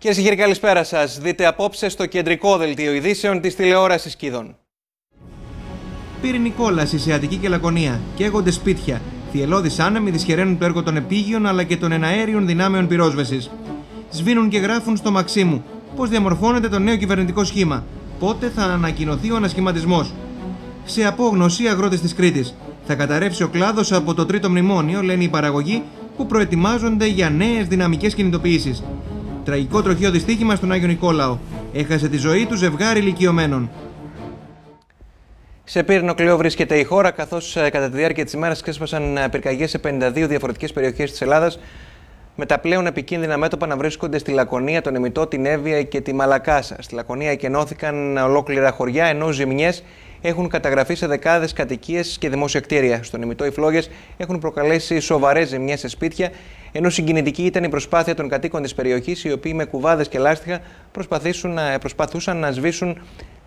Κυρίες και κύριοι, καλησπέρα σας. Δείτε απόψε στο κεντρικό δελτίο ειδήσεων της τηλεόρασης Κίδων. Πύρινη κόλαση σε Αττική και Λακωνία. Καίγονται σπίτια. Θυελώδει άνεμοι δυσχεραίνουν το έργο των επίγειων αλλά και των εναέριων δυνάμεων πυρόσβεσης. Σβήνουν και γράφουν στο Μαξίμου πώς διαμορφώνεται το νέο κυβερνητικό σχήμα. Πότε θα ανακοινωθεί ο ανασχηματισμός. Σε απόγνωση, αγρότε της Κρήτης. Θα καταρρεύσει ο κλάδος από το τρίτο μνημόνιο, λένε οι παραγωγοί, που προετοιμάζονται για νέες δυναμικές κινητοποιήσεις. Τραγικό τροχαίο δυστύχημα στον Άγιο Νικόλαο. Έχασε τη ζωή του ζευγάρι ηλικιωμένων. Σε πύρινο κλειό βρίσκεται η χώρα, καθώς κατά τη διάρκεια της ημέρας ξέσπασαν πυρκαγιές σε 52 διαφορετικές περιοχές της Ελλάδας, με τα πλέον επικίνδυνα μέτωπα να βρίσκονται στη Λακωνία, τον Εμιτό, την Εύβοια και τη Μαλακάσα. Στη Λακωνία εκενώθηκαν ολόκληρα χωριά, ενώ ζημιές έχουν καταγραφεί σε δεκάδες κατοικίες και δημόσια κτίρια. Στον Εμιτό, οι φλόγες έχουν προκαλέσει σοβαρές ζημιές σε σπίτια, ενώ συγκινητική ήταν η προσπάθεια των κατοίκων της περιοχής, οι οποίοι με κουβάδες και λάστιχα προσπαθούσαν να σβήσουν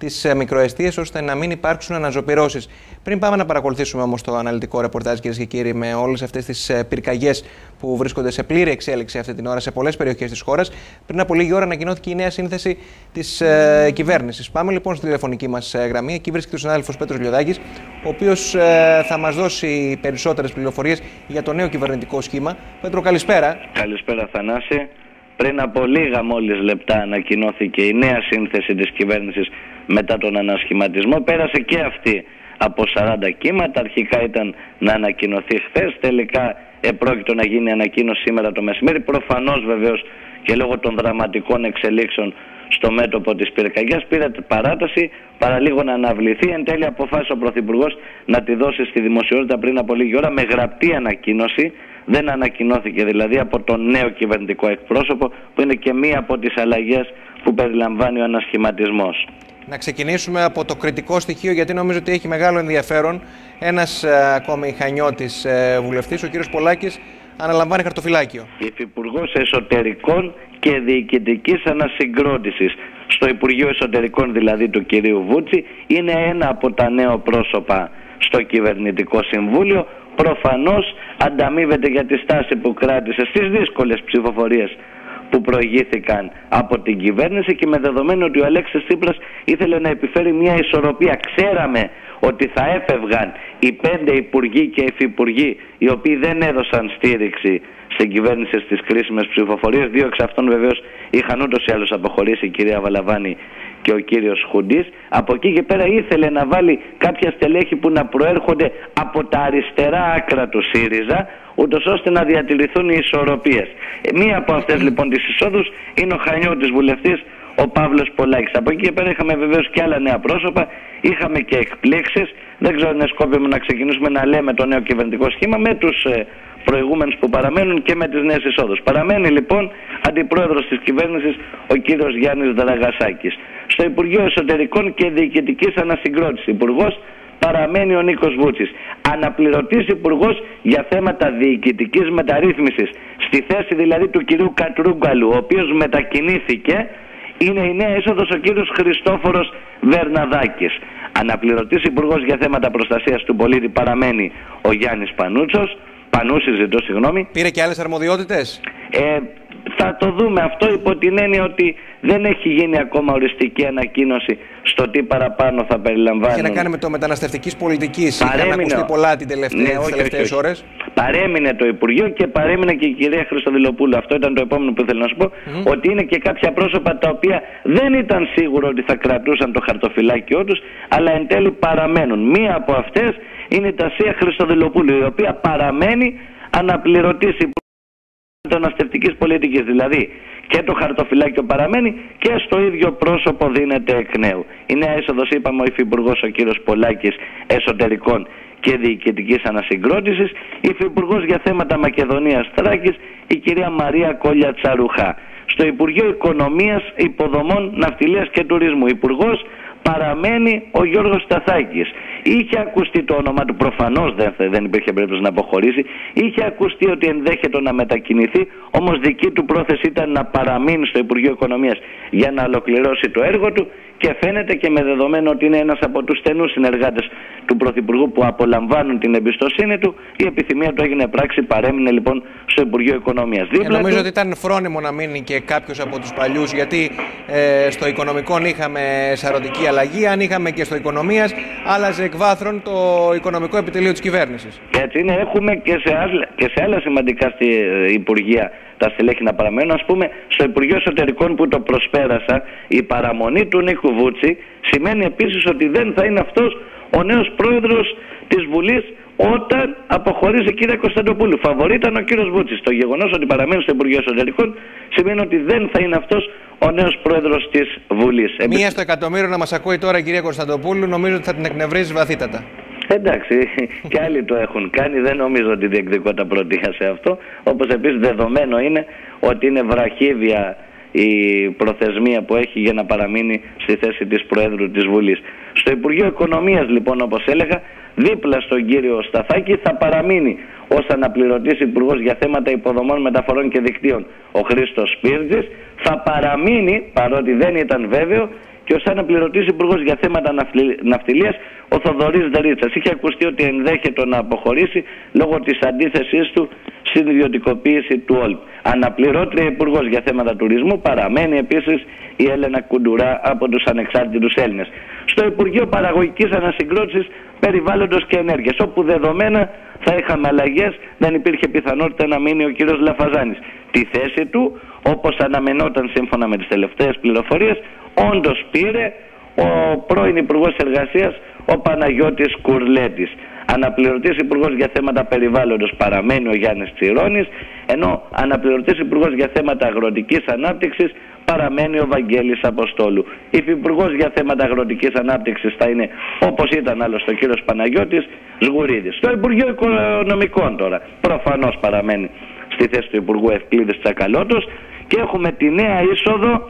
τις ε, μικροαιστείες ώστε να μην υπάρξουν αναζωπηρώσεις. Πριν πάμε να παρακολουθήσουμε όμως το αναλυτικό ρεπορτάζ, κυρίες και κύριοι, με όλες αυτές τις ε, πυρκαγιές που βρίσκονται σε πλήρη εξέλιξη αυτή την ώρα σε πολλές περιοχές της χώρας, πριν από λίγη ώρα ανακοινώθηκε η νέα σύνθεση της ε, κυβέρνησης. Πάμε λοιπόν στη τηλεφωνική μας ε, γραμμή. Εκεί βρίσκεται ο συνάδελφος Πέτρος Λιωδάκης, ο οποίος ε, θα μας δώσει περισσότερες πληροφορίες για το νέο κυβερνητικό σχήμα. Πέτρο, καλησπέρα. Καλησπέρα, Θανάση. Πριν από λίγα μόλις λεπτά ανακοινώθηκε η νέα σύνθεση της κυβέρνησης μετά τον ανασχηματισμό. Πέρασε και αυτή από 40 κύματα. Αρχικά ήταν να ανακοινωθεί χθες. Τελικά επρόκειτο να γίνει ανακοίνωση σήμερα το μεσημέρι. Προφανώς βεβαίως και λόγω των δραματικών εξελίξεων στο μέτωπο της πυρκαγιάς πήρε παράταση παραλίγο να αναβληθεί. Εν τέλει αποφάσισε ο Πρωθυπουργός να τη δώσει στη δημοσιότητα πριν από λίγη ώρα με γραπτή ανακοίνωση. Δεν ανακοινώθηκε δηλαδή από τον νέο κυβερνητικό εκπρόσωπο που είναι και μία από τις αλλαγές που περιλαμβάνει ο ανασχηματισμός. Να ξεκινήσουμε από το κριτικό στοιχείο, γιατί νομίζω ότι έχει μεγάλο ενδιαφέρον. Ένας ε, ακόμη χανιώτη ε, βουλευτής, ο κύριος Πολάκης, αναλαμβάνει χαρτοφυλάκιο. Υφυπουργός Εσωτερικών και Διοικητικής Ανασυγκρότησης. Στο Υπουργείο Εσωτερικών, δηλαδή του κυρίου Βούτσι, είναι ένα από τα νέα πρόσωπα στο Κυβερνητικό Συμβούλιο. Προφανώς ανταμείβεται για τη στάση που κράτησε στις δύσκολες ψηφοφορίες που προηγήθηκαν από την κυβέρνηση και με δεδομένο ότι ο Αλέξης Τσίπρας ήθελε να επιφέρει μια ισορροπία. Ξέραμε ότι θα έφευγαν οι πέντε υπουργοί και υφυπουργοί οι οποίοι δεν έδωσαν στήριξη στην κυβέρνηση στις κρίσιμες ψηφοφορίες. Δύο εξ αυτών βεβαίως είχαν ούτως ή άλλως αποχωρήσει η κυρία Βαλαβάνη και ο κύριος Χουντής. Από εκεί και πέρα ήθελε να βάλει κάποια στελέχη που να προέρχονται από τα αριστερά άκρα του ΣΥΡΙΖΑ ούτως ώστε να διατηρηθούν οι ισορροπίες. Ε, μία από αυτές λοιπόν τις εισόδους είναι ο Χανιώτης βουλευτής ο Παύλος Πολάκης. Από εκεί και πέρα είχαμε βεβαίως και άλλα νέα πρόσωπα, είχαμε και εκπλήξεις. Δεν ξέρω αν είναι σκόπιμο να ξεκινήσουμε να λέμε το νέο κυβερνητικό σχήμα με τους ε, προηγούμενους που παραμένουν και με τις νέες εισόδους. Παραμένει λοιπόν αντιπρόεδρος της κυβέρνησης ο κύριος Γιάννης Δραγασάκης. Στο Υπουργείο Εσωτερικών και Διοικητικής Ανασυγκρότησης Υπουργός παραμένει ο Νίκος Βούτσης. Αναπληρωτής υπουργός για θέματα διοικητικής μεταρρύθμισης. Στη θέση δηλαδή του κυρίου Κατρούγκαλου, ο οποίος μετακινήθηκε, είναι η νέα είσοδος ο κύριος Χριστόφορος Βερναδάκης. Αναπληρωτής υπουργός για θέματα προστασίας του πολίτη παραμένει ο Γιάννης Πανούτσος. Πανούσης ζητώ συγγνώμη. Πήρε και άλλες αρμοδιότητες; Ε, θα το δούμε αυτό υπό την έννοια ότι δεν έχει γίνει ακόμα οριστική ανακοίνωση στο τι παραπάνω θα περιλαμβάνει. Έχει να κάνει με το μεταναστευτικής πολιτικής. Είχαν ακουστεί πολλά την τελευταία, ναι, τις τελευταίες ώρες. Παρέμεινε το Υπουργείο και παρέμεινε και η κυρία Χρυστοδηλοπούλου. Αυτό ήταν το επόμενο που ήθελα να σου πω. Ότι είναι και κάποια πρόσωπα τα οποία δεν ήταν σίγουρο ότι θα κρατούσαν το χαρτοφυλάκιό τους, αλλά εν τέλει παραμένουν. Μία από αυτές είναι η Τασία Χρυστοδηλοπούλου, η οποία παραμένει αναπληρωτής μεταναστευτικής πολιτικής. Δηλαδή και το χαρτοφυλάκιο παραμένει και στο ίδιο πρόσωπο δίνεται εκ νέου. Η νέα είσοδος, είπαμε, ο υφυπουργός ο κύριος Πολάκης Εσωτερικών και Διοικητικής Ανασυγκρότησης, υφυπουργός για θέματα Μακεδονίας Τράκη, η κυρία Μαρία Κόλια Τσαρουχά. Στο Υπουργείο Οικονομίας, Υποδομών, Ναυτιλίας και Τουρισμού, υπουργός παραμένει ο Γιώργος Σταθάκης. Είχε ακουστεί το όνομα του, προφανώς δεν, δεν υπήρχε περίπτωση να αποχωρήσει, είχε ακουστεί ότι ενδέχεται να μετακινηθεί, όμως δική του πρόθεση ήταν να παραμείνει στο Υπουργείο Οικονομίας για να ολοκληρώσει το έργο του και φαίνεται και με δεδομένο ότι είναι ένας από τους στενούς συνεργάτες του Πρωθυπουργού που απολαμβάνουν την εμπιστοσύνη του, η επιθυμία του έγινε πράξη, παρέμεινε λοιπόν στο Υπουργείο Οικονομίας. Και νομίζω ότι ήταν φρόνιμο να μείνει και κάποιος από τους παλιούς, γιατί ε, στο οικονομικό είχαμε σαρωτική αλλαγή, αν είχαμε και στο οικονομίας, άλλαζε εκ βάθρων το οικονομικό επιτελείο της κυβέρνησης. Έτσι είναι, έχουμε και σε, άλλα, και σε άλλα σημαντικά στη, ε, υπουργεία τα στελέχη να παραμένουν. Α πούμε, στο Υπουργείο Εσωτερικών που το προσπέρασα, η παραμονή του Νίκου Βούτσι σημαίνει επίσης ότι δεν θα είναι αυτός ο νέος πρόεδρος της Βουλής όταν αποχωρήσει η κυρία Κωνσταντοπούλου. Φαβορή ήταν ο κύριος Βούτσι. Το γεγονός ότι παραμένει στο Υπουργείο Εσωτερικών σημαίνει ότι δεν θα είναι αυτός ο νέος πρόεδρος της Βουλής. Μία στο εκατομμύριο να μας ακούει τώρα η κυρία Κωνσταντοπούλου, νομίζω ότι θα την εκνευρίζει βαθύτατα. Εντάξει, και άλλοι το έχουν κάνει. Δεν νομίζω ότι διεκδικώ τα πρωτεία σε αυτό. Όπως επίσης δεδομένο είναι ότι είναι βραχύβια η προθεσμία που έχει για να παραμείνει στη θέση της Προέδρου της Βουλής. Στο Υπουργείο Οικονομίας λοιπόν όπως έλεγα, δίπλα στον κύριο Σταθάκη θα παραμείνει ως αναπληρωτής Υπουργός για θέματα υποδομών μεταφορών και δικτύων ο Χρήστος Σπίρτζης. Θα παραμείνει, παρότι δεν ήταν βέβαιο, και ως αναπληρωτής υπουργός για θέματα ναυτιλίας ο Θοδωρής Δερίτσα. Είχε ακουστεί ότι ενδέχεται να αποχωρήσει λόγω της αντίθεσής του στην ιδιωτικοποίηση του ΟΛΠ. Αναπληρώτρια υπουργός για θέματα τουρισμού παραμένει επίσης η Έλενα Κουντουρά από τους ανεξάρτητους Έλληνες. Στο Υπουργείο Παραγωγικής Ανασυγκρότησης Περιβάλλοντος και Ενέργειας, όπου δεδομένα θα είχαμε αλλαγές, δεν υπήρχε πιθανότητα να μείνει ο κ. Λαφαζάνης. Τη θέση του, όπως αναμενόταν σύμφωνα με τις τελευταίες πληροφορίες, όντως πήρε ο πρώην Υπουργός Εργασίας, ο Παναγιώτης Κουρλέτης. Αναπληρωτής Υπουργός για θέματα περιβάλλοντος παραμένει ο Γιάννης Τσιρόνης, ενώ αναπληρωτής Υπουργός για θέματα αγροτικής ανάπτυξης παραμένει ο Βαγγέλης Αποστόλου. Υφυπουργός για θέματα αγροτικής ανάπτυξης θα είναι όπως ήταν άλλωστε ο κύριος Παναγιώτης Σγουρίδης. Στο Υπουργείο Οικονομικών τώρα προφανώς παραμένει στη θέση του Υπουργού Ευκλήδης Τσακαλώτος και έχουμε τη νέα είσοδο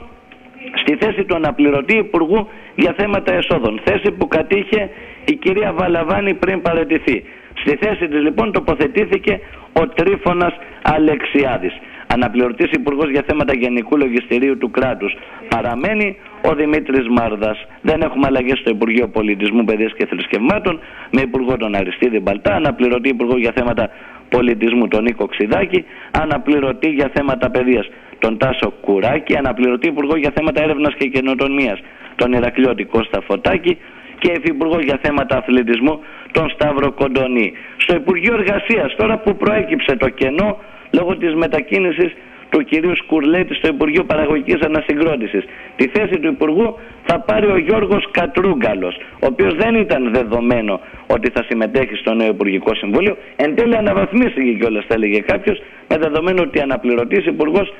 στη θέση του αναπληρωτή Υπουργού για θέματα εσόδων. Θέση που κατήχε η κυρία Βαλαβάνη πριν παραιτηθεί. Στη θέση της λοιπόν τοποθετήθηκε ο Τρίφωνας Αλεξιάδης. Αναπληρωτής Υπουργός για θέματα Γενικού Λογιστηρίου του κράτους. Παραμένει ο Δημήτρης Μάρδας. Δεν έχουμε αλλαγές στο Υπουργείο Πολιτισμού, Παιδείας και Θρησκευμάτων με Υπουργό τον Αριστίδη Μπαλτά, αναπληρωτή Υπουργό για θέματα Πολιτισμού τον Νίκο Ξιδάκη, αναπληρωτή για θέματα παιδείας τον Τάσο Κουράκη, αναπληρωτή Υπουργό για θέματα έρευνας και καινοτομίας, τον Ηρακλειώτη Κώστα Φωτάκη και Υφυπουργό για θέματα αθλητισμού, τον Σταύρο Κοντονή. Στο Υπουργείο Εργασίας, τώρα που προέκυψε το κενό λόγω της μετακίνησης του κυρίου Σκουρλέτη στο Υπουργείο Παραγωγικής Ανασυγκρότησης. Τη θέση του Υπουργού θα πάρει ο Γιώργος Κατρούγκαλος, ο οποίος δεν ήταν δεδομένο ότι θα συμμετέχει στο νέο Υπουργικό Συμβούλιο. Εν τέλει αναβαθμίστηκε κιόλας, θα έλεγε κάποιος, με δεδομένο ότι αναπληρωτής Υπουργός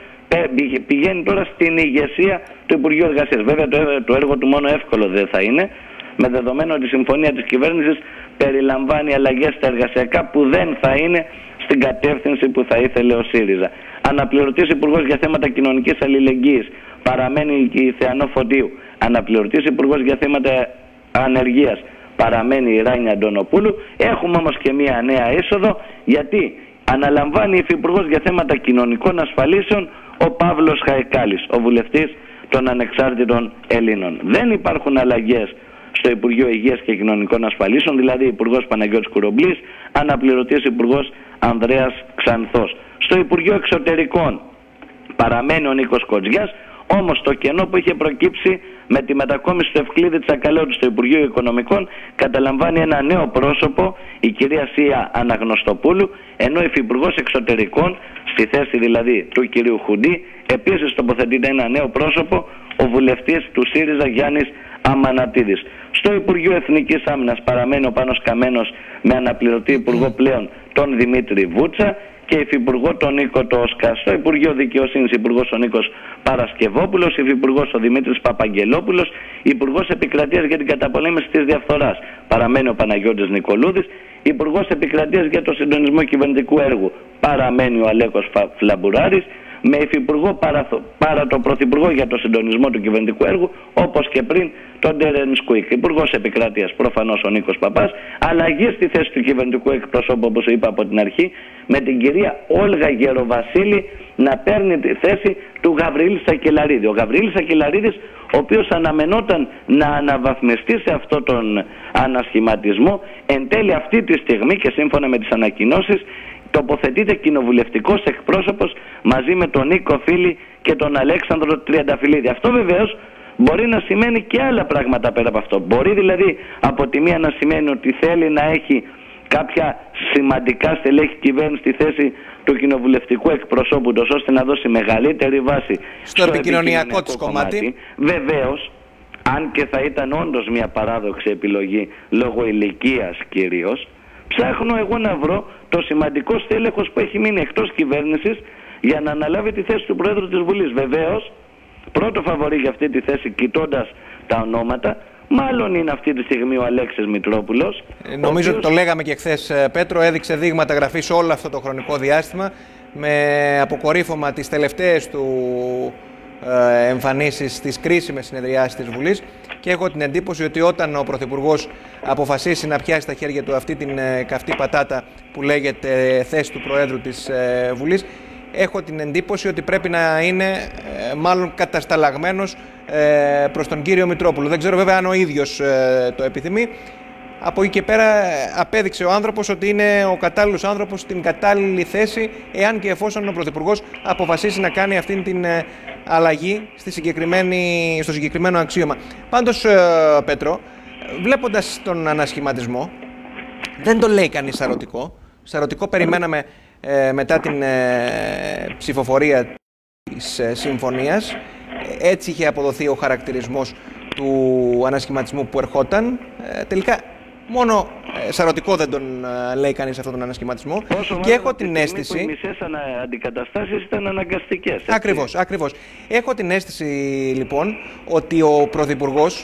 πηγαίνει τώρα στην ηγεσία του Υπουργείου Εργασίας. Βέβαια το έργο του μόνο εύκολο δεν θα είναι, με δεδομένο ότι η συμφωνία της κυβέρνησης περιλαμβάνει αλλαγές στα εργασιακά που δεν θα είναι στην κατεύθυνση που θα ήθελε ο ΣΥΡΙΖΑ. Αναπληρωτής Υπουργός για θέματα κοινωνικής αλληλεγγύης παραμένει η Θεανό Φωτίου. Αναπληρωτής Υπουργός για θέματα ανεργίας παραμένει η Ράνια Αντωνοπούλου. Έχουμε όμως και μία νέα είσοδο γιατί αναλαμβάνει η Υφυπουργός για θέματα κοινωνικών ασφαλίσεων ο Παύλος Χαϊκάλης, ο βουλευτής των ανεξάρτητων Ελλήνων. Δεν υπάρχουν αλλαγές στο Υπουργείο Υγείας και Κοινωνικών Ασφαλίσεων, δηλαδή Υπουργός Παναγιώτης Κουρομπλής, αναπληρωτής Υπουργός Ανδρέας Ξανθός. Στο Υπουργείο Εξωτερικών παραμένει ο Νίκος Κοτζιάς, όμως το κενό που είχε προκύψει με τη μετακόμιση του Ευκλήδη Τσακαλώτου στο Υπουργείο Οικονομικών καταλαμβάνει ένα νέο πρόσωπο, η κυρία Σία Αναγνωστοπούλου, ενώ η Υφυπουργός Εξωτερικών, στη θέση δηλαδή του κυρίου Χουντή, επίσης τοποθετείται ένα νέο πρόσωπο, ο βουλευτής του ΣΥΡΙΖΑ Γιάννης Αμανατίδης. Στο Υπουργείο Εθνικής Άμυνας παραμένει ο Πάνος Καμένος με αναπληρωτή υπουργό πλέον τον Δημήτρη Βούτσα και υφυπουργό τον Νίκο Τόσκα. Στο Υπουργείο Δικαιοσύνης υπουργός ο Νίκος Παρασκευόπουλος, υφυπουργός ο Δημήτρης Παπαγγελόπουλος, υπουργός Επικρατείας για την καταπολέμηση της διαφθοράς. Παραμένει ο Παναγιώτης Νικολούδης, υπουργός Επικρατείας για το συντονισμό κυβερνητικού έργου. Παραμένει ο Αλέκος Φλαμπουράρης, με υφυπουργό παρά, παρά το πρωθυπουργό για το συντονισμό του κυβερνητικού έργου, όπως και πριν τον Τέρεν Σκουίκ. Υπουργός Επικράτειας προφανώς ο Νίκος Παπάς, αλλαγή στη θέση του κυβερνητικού εκπροσώπου, όπως είπα από την αρχή, με την κυρία Όλγα Γεροβασίλη να παίρνει τη θέση του Γαβρίλη Σακελαρίδη. Ο Γαβρίλη Σακελαρίδης, ο οποίος αναμενόταν να αναβαθμιστεί σε αυτόν τον ανασχηματισμό, εν τέλει αυτή τη στιγμή και σύμφωνα με τις ανακοινώσεις τοποθετείται κοινοβουλευτικός εκπρόσωπος μαζί με τον Νίκο Φίλη και τον Αλέξανδρο Τριανταφυλλίδη. Αυτό βεβαίως μπορεί να σημαίνει και άλλα πράγματα πέρα από αυτό. Μπορεί δηλαδή από τη μία να σημαίνει ότι θέλει να έχει κάποια σημαντικά στελέχη κυβέρνηση στη θέση του κοινοβουλευτικού εκπροσώπου τόσο ώστε να δώσει μεγαλύτερη βάση στο, στο επικοινωνιακό της κομμάτι. Βεβαίως, αν και θα ήταν όντως μια παράδοξη επιλογή λόγω ηλικίας κυρίως, ψάχνω εγώ να βρω το σημαντικό στέλεχος που έχει μείνει εκτός κυβέρνησης για να αναλάβει τη θέση του Πρόεδρου της Βουλής. Βεβαίως, πρώτο φαβορή για αυτή τη θέση κοιτώντας τα ονόματα Μάλλον είναι αυτή τη στιγμή ο Αλέξης Μητρόπουλος. Ε, νομίζω ότι το λέγαμε και χθες ε, Πέτρο, έδειξε δείγματα γραφής όλο αυτό το χρονικό διάστημα με αποκορύφωμα τις τελευταίες του ε, εμφανίσεις στις κρίσιμες συνεδριάσεις της Βουλής και έχω την εντύπωση ότι όταν ο Πρωθυπουργός αποφασίσει να πιάσει στα χέρια του αυτή την ε, καυτή πατάτα που λέγεται θέση του Προέδρου της Βουλής έχω την εντύπωση ότι πρέπει να είναι ε, μάλλον κατασταλαγμένος ε, προς τον κύριο Μητρόπουλο. Δεν ξέρω βέβαια αν ο ίδιος ε, το επιθυμεί. Από εκεί και πέρα απέδειξε ο άνθρωπος ότι είναι ο κατάλληλος άνθρωπος στην κατάλληλη θέση εάν και εφόσον ο Πρωθυπουργός αποφασίσει να κάνει αυτήν την αλλαγή στη συγκεκριμένη, στο συγκεκριμένο αξίωμα. Πάντως, Πέτρο, βλέποντας τον ανασχηματισμό, δεν το λέει κανείς σαρωτικό. Σαρωτικό περιμέναμε ε, μετά την ε, ψηφοφορία της ε, συμφωνίας. Έτσι είχε αποδοθεί ο χαρακτηρισμός του ανασχηματισμού που ερχόταν. τελικά μόνο σαρωτικό δεν τον λέει κανείς αυτόν τον ανασχηματισμό. και έχω την αίσθηση... Οι μισές αντικαταστάσεις ήταν αναγκαστικές. Έτσι. Ακριβώς, ακριβώς. Έχω την αίσθηση λοιπόν ότι ο Πρωθυπουργός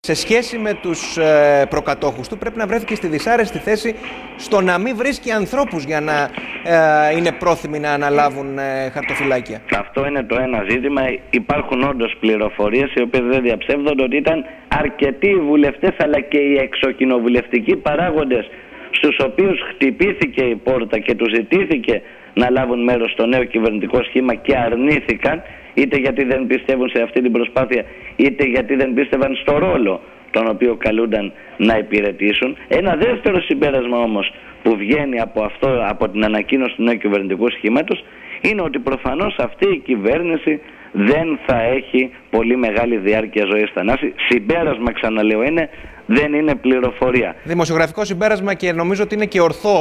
σε σχέση με τους ε, προκατόχους του πρέπει να βρέθηκε στη δυσάρεστη θέση στο να μην βρίσκει ανθρώπους για να ε, είναι πρόθυμοι να αναλάβουν ε, χαρτοφυλάκια. Αυτό είναι το ένα ζήτημα. Υπάρχουν όντως πληροφορίες οι οποίες δεν διαψεύδονται ότι ήταν αρκετοί οι βουλευτές αλλά και οι εξοκοινοβουλευτικοί παράγοντες στους οποίους χτυπήθηκε η πόρτα και τους ζητήθηκε να λάβουν μέρος στο νέο κυβερνητικό σχήμα και αρνήθηκαν είτε γιατί δεν πιστεύουν σε αυτή την προσπάθεια είτε γιατί δεν πίστευαν στο ρόλο τον οποίο καλούνταν να υπηρετήσουν. Ένα δεύτερο συμπέρασμα όμως που βγαίνει από, αυτό, από την ανακοίνωση του νέου κυβερνητικού σχήματος είναι ότι προφανώς αυτή η κυβέρνηση δεν θα έχει πολύ μεγάλη διάρκεια ζωής θανάση. Συμπέρασμα ξαναλέω είναι δεν είναι πληροφορία. Δημοσιογραφικό συμπέρασμα και νομίζω ότι είναι και ορθό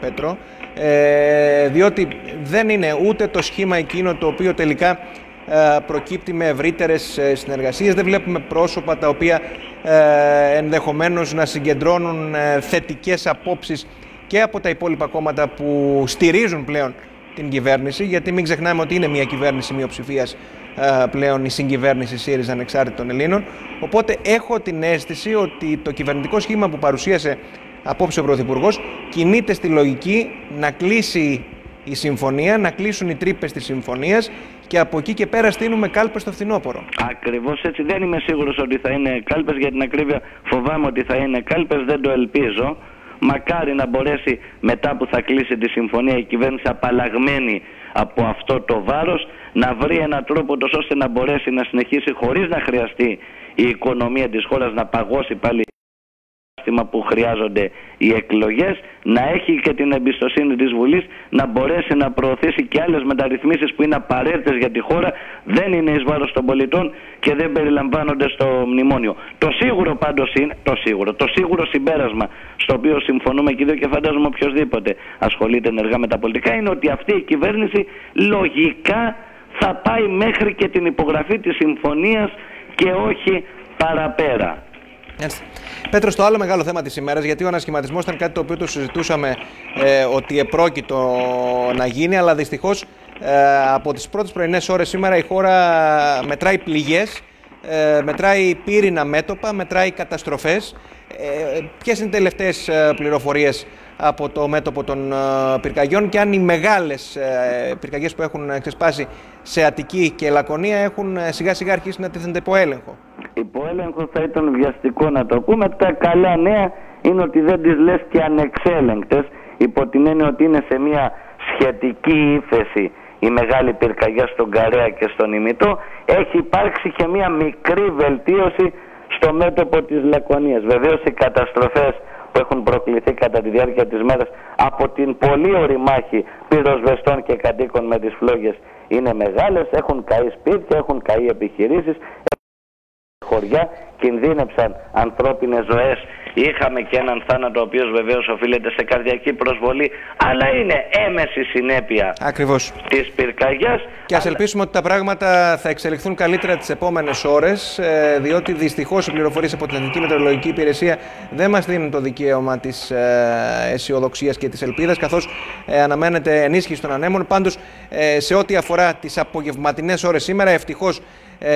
Πέτρο ε, διότι δεν είναι ούτε το σχήμα εκείνο το οποίο τελικά ε, προκύπτει με ευρύτερες ε, συνεργασίες. Δεν βλέπουμε πρόσωπα τα οποία ε, ενδεχομένως να συγκεντρώνουν θετικές απόψεις και από τα υπόλοιπα κόμματα που στηρίζουν πλέον την κυβέρνηση, γιατί μην ξεχνάμε ότι είναι μια κυβέρνηση μειοψηφίας πλέον η συγκυβέρνηση ΣΥΡΙΖΑ ανεξάρτητων Ελλήνων. Οπότε έχω την αίσθηση ότι το κυβερνητικό σχήμα που παρουσίασε απόψε ο Πρωθυπουργός κινείται στη λογική να κλείσει η συμφωνία, να κλείσουν οι τρύπες της συμφωνίας και από εκεί και πέρα στείλουμε κάλπες στο φθινόπωρο. Ακριβώς έτσι. Δεν είμαι σίγουρος ότι θα είναι κάλπες. Για την ακρίβεια, φοβάμαι ότι θα είναι κάλπες. Δεν το ελπίζω. Μακάρι να μπορέσει μετά που θα κλείσει τη συμφωνία η κυβέρνηση απαλλαγμένη από αυτό το βάρος να βρει έναν τρόπο τόσο ώστε να μπορέσει να συνεχίσει χωρίς να χρειαστεί η οικονομία της χώρας να παγώσει πάλι που χρειάζονται οι εκλογές να έχει και την εμπιστοσύνη της Βουλής να μπορέσει να προωθήσει και άλλες μεταρρυθμίσεις που είναι απαραίτητες για τη χώρα δεν είναι εις βάρος των πολιτών και δεν περιλαμβάνονται στο μνημόνιο. Το σίγουρο πάντως είναι, το σίγουρο, το σίγουρο συμπέρασμα στο οποίο συμφωνούμε και δύο και φαντάζομαι οποιοδήποτε ασχολείται ενεργά με τα πολιτικά είναι ότι αυτή η κυβέρνηση λογικά θα πάει μέχρι και την υπογραφή της συμφωνίας και όχι παραπέρα. Έτσι. Πέτρος, το άλλο μεγάλο θέμα της ημέρας, γιατί ο ανασχηματισμός ήταν κάτι το οποίο το συζητούσαμε ε, ότι επρόκειτο να γίνει, αλλά δυστυχώς ε, από τις πρώτες πρωινές ώρες σήμερα η χώρα μετράει πληγές, ε, μετράει πύρινα μέτωπα, μετράει καταστροφές. Ε, Ποιες είναι οι τελευταίες πληροφορίες από το μέτωπο των πυρκαγιών και αν οι μεγάλες πυρκαγιές που έχουν ξεσπάσει σε Αττική και Λακωνία έχουν σιγά σιγά αρχίσει να τίθενται υπό έλεγχο υποέλεγχο θα ήταν βιαστικό να το πούμε. Τα καλά νέα είναι ότι δεν τις λες και ανεξέλεγκτες υπό την έννοια ότι είναι σε μια σχετική ύφεση η μεγάλη πυρκαγιά στον Καρέα και στον Ημιτό, έχει υπάρξει και μια μικρή βελτίωση στο μέτωπο της Λακωνίας. Βεβαίως οι καταστροφές που έχουν προκληθεί κατά τη διάρκεια της μέρας από την πολύ οριμάχη πυροσβεστών και κατοίκων με τις φλόγες. Είναι μεγάλες, έχουν καεί σπίτια, έχουν καεί επιχειρήσεις, χωριά, κινδύνεψαν ανθρώπινες ζωές Είχαμε και έναν θάνατο ο οποίος βεβαίως οφείλεται σε καρδιακή προσβολή αλλά είναι έμεση συνέπεια Ακριβώς. της πυρκαγιάς. Και ας ελπίσουμε ότι τα πράγματα θα εξελιχθούν καλύτερα τις επόμενες ώρες ε, διότι δυστυχώς οι πληροφορίες από την Εθνική Μετεωρολογική Υπηρεσία δεν μας δίνουν το δικαίωμα της ε, αισιοδοξίας και της ελπίδας καθώς ε, αναμένεται ενίσχυση των ανέμων. Πάντως σε ό,τι αφορά τις απογευματινές ώρες σήμερα ευτυχώς ε,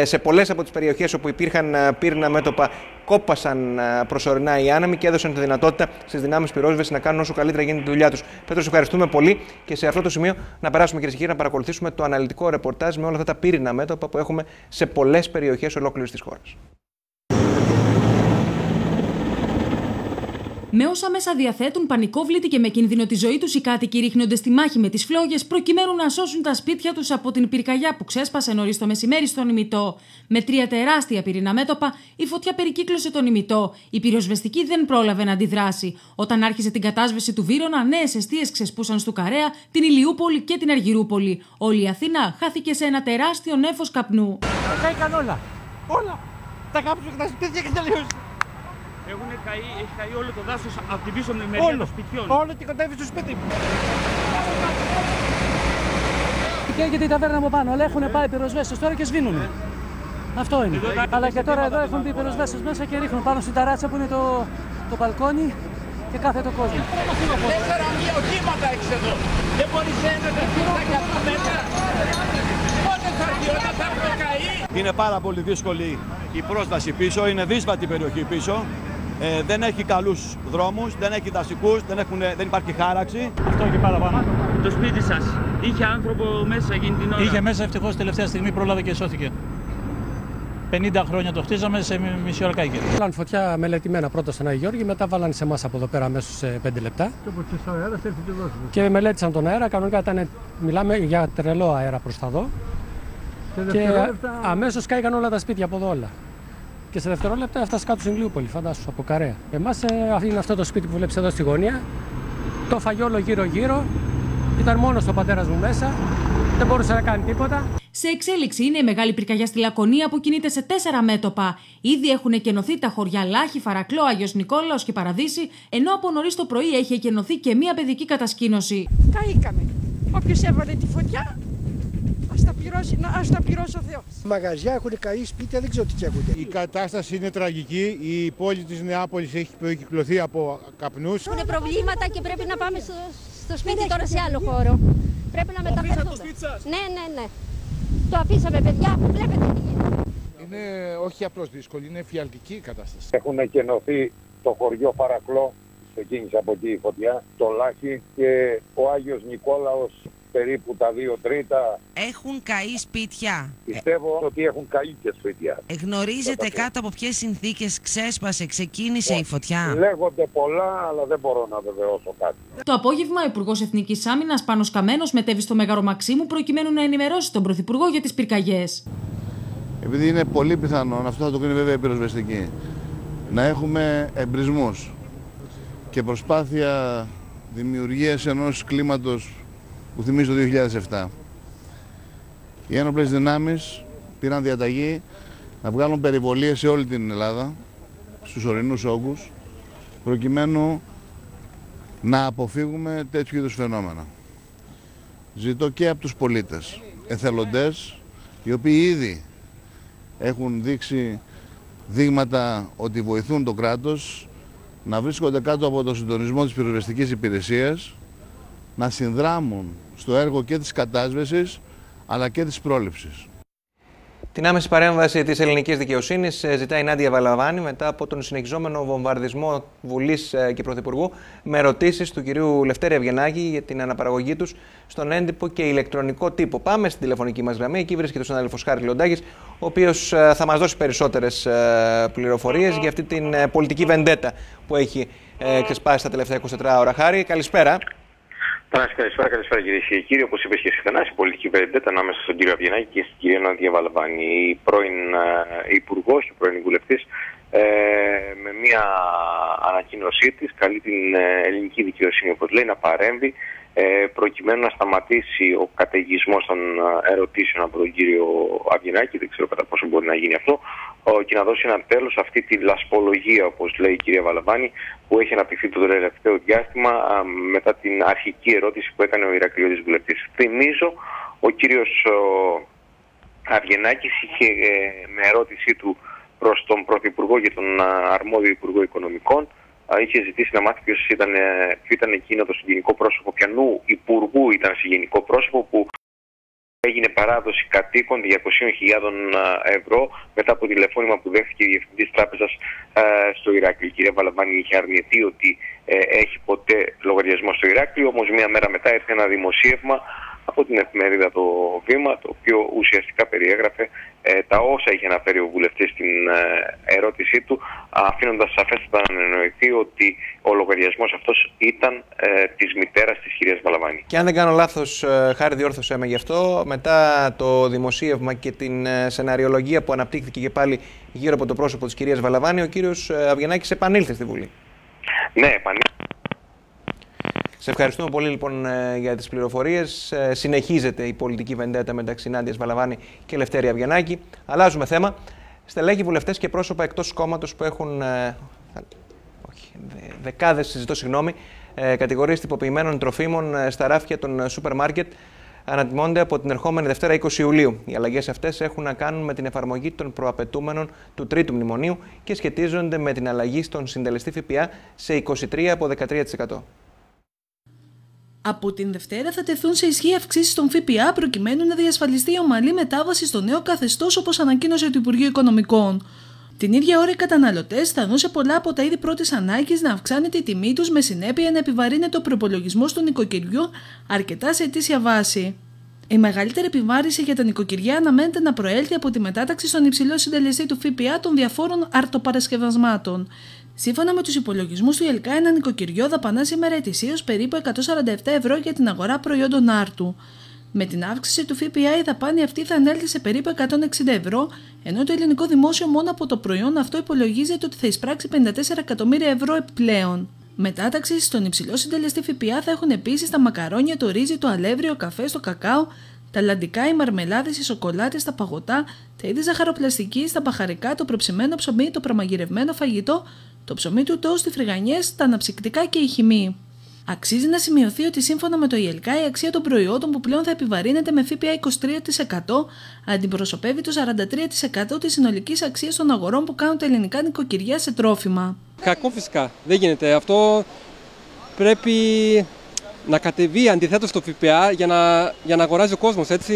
σε πολλές από τις περιοχές όπου υπήρχαν ε, πύρνα μέτωπα, κόπασαν ε, προσωρινά οι άνεμοι και έδωσαν τη δυνατότητα στις δυνάμεις πυρόσβεσης να κάνουν όσο καλύτερα γίνεται τη δουλειά τους. Πέτρο, ευχαριστούμε πολύ και σε αυτό το σημείο να περάσουμε κυρίες και κύριοι να παρακολουθήσουμε το αναλυτικό ρεπορτάζ με όλα αυτά τα πύρινα μέτωπα που έχουμε σε πολλές περιοχές ολόκληρης της χώρας. Με όσα μέσα διαθέτουν, πανικόβλητοι και με κίνδυνο τη ζωή τους, οι κάτοικοι ρίχνονται στη μάχη με τις φλόγες προκειμένου να σώσουν τα σπίτια τους από την πυρκαγιά που ξέσπασε νωρίς το μεσημέρι στον ημιτό. Με τρία τεράστια πυρηνά μέτωπα, η φωτιά περικύκλωσε τον ημιτό. Η πυροσβεστική δεν πρόλαβε να αντιδράσει. Όταν άρχισε την κατάσβεση του Βύρονα, νέες αιστείες ξεσπούσαν στο Καρέα, την Ηλιούπολη και την Αργυρούπολη. Όλη η Αθήνα χάθηκε σε ένα τεράστιο νέφος καπνού. Τα όλα. Όλα. Τα κάψουν και τα σπίτια και τελείωσε. Έχουν καεί, έχει καεί όλο το δάσος από την πίσω μεριά των σπιτιών. Όλο και κατέβει στο σπίτι μου. Καίγεται η ταβέρνα από πάνω, αλλά έχουν πάει πυροσβέστες τώρα και σβήνουν. Αυτό είναι. Αλλά και τώρα εδώ έχουν μπει πυροσβέστες μέσα και ρίχνουν πάνω στην ταράτσα που είναι το, το μπαλκόνι και κάθε το κόσμο. Τέσσερα οχήματα έχεις εδώ. Δεν μπορείς ένα να μέτρα. Πότε θα έρθει όταν θα προκαεί. Είναι πάρα πολύ δύσκολη η πρόσβαση πίσω, είναι δύσβατη περιοχή πίσω. Ε, δεν έχει καλούς δρόμους, δεν έχει δασικούς, δεν, έχουν, δεν υπάρχει χάραξη. Αυτό και παραπάνω. Το σπίτι σας είχε άνθρωπο μέσα εκείνη την ώρα; Είχε μέσα ευτυχώς τελευταία στιγμή πρόλαβε και σώθηκε. 50 χρόνια το χτίζαμε σε μισή ώρα κάηκε. Βάλαν φωτιά μελετημένα πρώτα στον Άγιο Γιώργη, μετά βάλαν σε εμάς από εδώ πέρα μέσα σε 5 λεπτά. Και από αέρα έρθει και Και μελέτησαν τον αέρα, κανονικά ήταν, μιλάμε για τρελό αέρα προς τα δω. Και, και αμέσως κάηκαν όλα τα σπίτια από εδώ όλα και σε δευτερόλεπτα έφτασε κάτω στην Λιούπολη, φαντάσου, από καρέα. Εμάς ε, είναι αυτό το σπίτι που βλέπεις εδώ στη γωνία. Το φαγιόλο γύρω-γύρω. Ήταν μόνος ο πατέρας μου μέσα. Δεν μπορούσε να κάνει τίποτα. Σε εξέλιξη είναι η μεγάλη πυρκαγιά στη Λακωνία που κινείται σε τέσσερα μέτωπα. Ήδη έχουν εκενωθεί τα χωριά Λάχη, Φαρακλό, Άγιος Νικόλαος και Παραδείσι, ενώ από νωρίς το πρωί έχει εκενωθεί και μία παιδική κατασκήνωση. Καήκαμε. Όποιος έβαλε τη φωτιά Ας τα πληρώσει, ας τα πληρώσει ο Θεός. Μαγαζιά έχουν καεί σπίτια, δεν ξέρω τι τσέχονται. Η κατάσταση είναι τραγική. Η πόλη της Νεάπολης έχει προκυκλωθεί από καπνούς. Έχουν προβλήματα και πρέπει να πάμε στο, στο σπίτι τώρα σε άλλο χώρο. Πρέπει να μεταφερθούμε. το σπίτι σας; Ναι, ναι, ναι. Το αφήσαμε παιδιά, βλέπετε τι γίνεται. Είναι όχι απλώς δύσκολη, είναι φιαλτική η κατάσταση. Έχουν εκενωθεί το χωριό Παρακλό, ξεκίνησε από εκεί η φωτιά, το Λάχι και ο Άγιος Νικόλαος περίπου τα δύο τρίτα. Έχουν καεί σπίτια. Πιστεύω ότι έχουν καεί και σπίτια. Γνωρίζετε κάτω από ποιες συνθήκες ξέσπασε, ξεκίνησε η φωτιά; Λέγονται πολλά, αλλά δεν μπορώ να βεβαιώσω κάτι. Το απόγευμα, ο Υπουργός Εθνικής Άμυνας Πάνος Καμένος μετέβη στο Μέγαρο Μαξίμου προκειμένου να ενημερώσει τον Πρωθυπουργό για τις πυρκαγιές. Επειδή είναι πολύ πιθανό, αυτό θα το κρίνει βέβαια η πυροσβεστική, να έχουμε εμπρισμούς και προσπάθεια δημιουργίας ενός κλίματος που θυμίζει το 2007. Οι ένοπλες δυνάμεις πήραν διαταγή να βγάλουν περιβολίες σε όλη την Ελλάδα, στους ορεινούς όγκους, προκειμένου να αποφύγουμε τέτοιου είδους φαινόμενα. Ζητώ και από τους πολίτες, εθελοντές, οι οποίοι ήδη έχουν δείξει δείγματα ότι βοηθούν το κράτος, να βρίσκονται κάτω από το συντονισμό της πυροσβεστικής υπηρεσίας, να συνδράμουν στο έργο και της κατάσβεσης αλλά και της πρόληψης. Την άμεση παρέμβαση της ελληνικής δικαιοσύνης ε, ζητάει η Νάντια Βαλαβάνη μετά από τον συνεχιζόμενο βομβαρδισμό Βουλής ε, και Πρωθυπουργού με ερωτήσεις του κυρίου Λευτέρη Ευγενάκη για την αναπαραγωγή τους στον έντυπο και ηλεκτρονικό τύπο. Πάμε στην τηλεφωνική μας γραμμή. Εκεί βρίσκεται ο συνάδελφος Χάρης Λοντάκη, ο οποίος ε, θα μας δώσει περισσότερες πληροφορίες για αυτή την πολιτική βεντέτα που έχει ξεσπάσει τα τελευταία 24 ώρα. Χάρη, καλησπέρα. Πανάση, καλησπέρα, καλησπέρα κυρίες και κύριοι. Όπως είπε και συχνά, η πολιτική βεντέτα ανάμεσα στον κύριο Αβγενάκη και στην κυρία Νάντια Βαλαβάνη. Η πρώην ε, υπουργός και πρώην βουλευτής, ε, με μια ανακοίνωσή της, καλεί την ε, ελληνική δικαιοσύνη, όπως λέει, να παρέμβει ε, προκειμένου να σταματήσει ο καταιγισμός των ε, ερωτήσεων από τον κύριο Αβγενάκη, δεν ξέρω κατά πόσο μπορεί να γίνει αυτό, και να δώσει ένα τέλος σε αυτή τη λασπολογία, όπως λέει η κυρία Βαλαβάνη, που έχει αναπτυχθεί το τελευταίο διάστημα μετά την αρχική ερώτηση που έκανε ο Ηρακλειώτης βουλευτής. Θυμίζω, ο κύριος Αβγενάκης είχε ε, με ερώτησή του προς τον Πρωθυπουργό και τον αρμόδιο Υπουργό Οικονομικών είχε ζητήσει να μάθει ποιος ήταν, ε, ποιο ήταν εκείνο το συγγενικό πρόσωπο, ποιανού υπουργού ήταν συγγενικό πρόσωπο που έγινε παράδοση κατοίκων 200.000 ευρώ μετά από τηλεφώνημα που δέχθηκε η Διευθυντής Τράπεζας στο Ηράκλειο. Η κυρία Βαλαβάνη είχε αρνηθεί ότι ε, έχει ποτέ λογαριασμό στο Ηράκλειο, όμως μία μέρα μετά έρθει ένα δημοσίευμα από την εφημερίδα το Βήμα, το οποίο ουσιαστικά περιέγραφε ε, τα όσα είχε αναφέρει ο βουλευτής στην ε, ερώτησή του, αφήνοντας σαφέστατα να εννοηθεί ότι ο λογαριασμός αυτός ήταν ε, της μητέρας της κυρίας Βαλαβάνη. Και αν δεν κάνω λάθος, ε, χάρη διόρθωσέ με γι' αυτό, μετά το δημοσίευμα και την ε, σεναριολογία που αναπτύχθηκε και πάλι γύρω από το πρόσωπο της κυρίας Βαλαβάνη, ο κύριος Αυγενάκης επανήλθε στη Βουλή. Ναι, επανήλθε. Σε ευχαριστούμε πολύ λοιπόν ε, για τις πληροφορίες. Ε, συνεχίζεται η πολιτική βεντέτα μεταξύ Νάντιας Βαλαβάνη και Λευτέρη Αυγενάκη. Αλλάζουμε θέμα. Στελέχοι βουλευτές και πρόσωπα εκτός κόμματος που έχουν ε, όχι, δεκάδες, συζητώ συγγνώμη, κατηγορίες τυποποιημένων τροφίμων στα ράφια των σούπερ μάρκετ ανατιμώνται από την ερχόμενη Δευτέρα 20 Ιουλίου. Οι αλλαγές αυτές έχουν να κάνουν με την εφαρμογή των προαπαιτούμενων του Τρίτου Μνημονίου και σχετίζονται με την αλλαγή στον συντελεστή ΦΠΑ σε 23 από 13%. Από την Δευτέρα θα τεθούν σε ισχύ αυξήσεις των ΦΠΑ προκειμένου να διασφαλιστεί η ομαλή μετάβαση στο νέο καθεστώς όπως ανακοίνωσε το Υπουργείο Οικονομικών. Την ίδια ώρα οι καταναλωτές θα δουν σε πολλά από τα είδη πρώτης ανάγκης να αυξάνεται η τιμή τους με συνέπεια να επιβαρύνεται ο προπολογισμός των νοικοκυριών αρκετά σε αιτήσια βάση. Η μεγαλύτερη επιβάρηση για τα νοικοκυριά αναμένεται να προέλθει από τη μετάταξη στον υψηλό συντελεστή του ΦΠΑ των διαφόρων αρτοπαρασκευασμάτων. Σύμφωνα με τους υπολογισμούς του ΕΛΚΑ, ένα νοικοκυριό δαπανά σήμερα ετησίως περίπου 147 ευρώ για την αγορά προϊόντων άρτου. Με την αύξηση του ΦΠΑ η δαπάνη αυτή θα ανέλθει σε περίπου 160 ευρώ, ενώ το ελληνικό δημόσιο μόνο από το προϊόν αυτό υπολογίζεται ότι θα εισπράξει 54 εκατομμύρια ευρώ επιπλέον. Μετάταξη στον υψηλό συντελεστή ΦΠΑ θα έχουν επίσης τα μακαρόνια, το ρύζι, το αλεύρι, ο καφές, το κακάο, τα λαντικά, οι μαρμελάδες, οι σοκολάτες, τα παγωτά, τα είδη ζαχαροπλαστική, τα μπαχαρικά, το προψημένο ψωμί, το προμαγειρευμένο φαγητό, το ψωμί του τόστ, οι φρυγανιές, τα αναψυκτικά και η χυμή. Αξίζει να σημειωθεί ότι σύμφωνα με το ΙΕΛΚΑ η αξία των προϊόντων που πλέον θα επιβαρύνεται με ΦΠΑ 23% αντιπροσωπεύει το 43% της συνολικής αξίας των αγορών που κάνουν τα ελληνικά νοικοκυριά σε τρόφιμα. Κακό φυσικά. Δεν γίνεται. Αυτό πρέπει να κατεβεί αντιθέτως το ΦΠΑ για να, για να αγοράζει ο κόσμος. Έτσι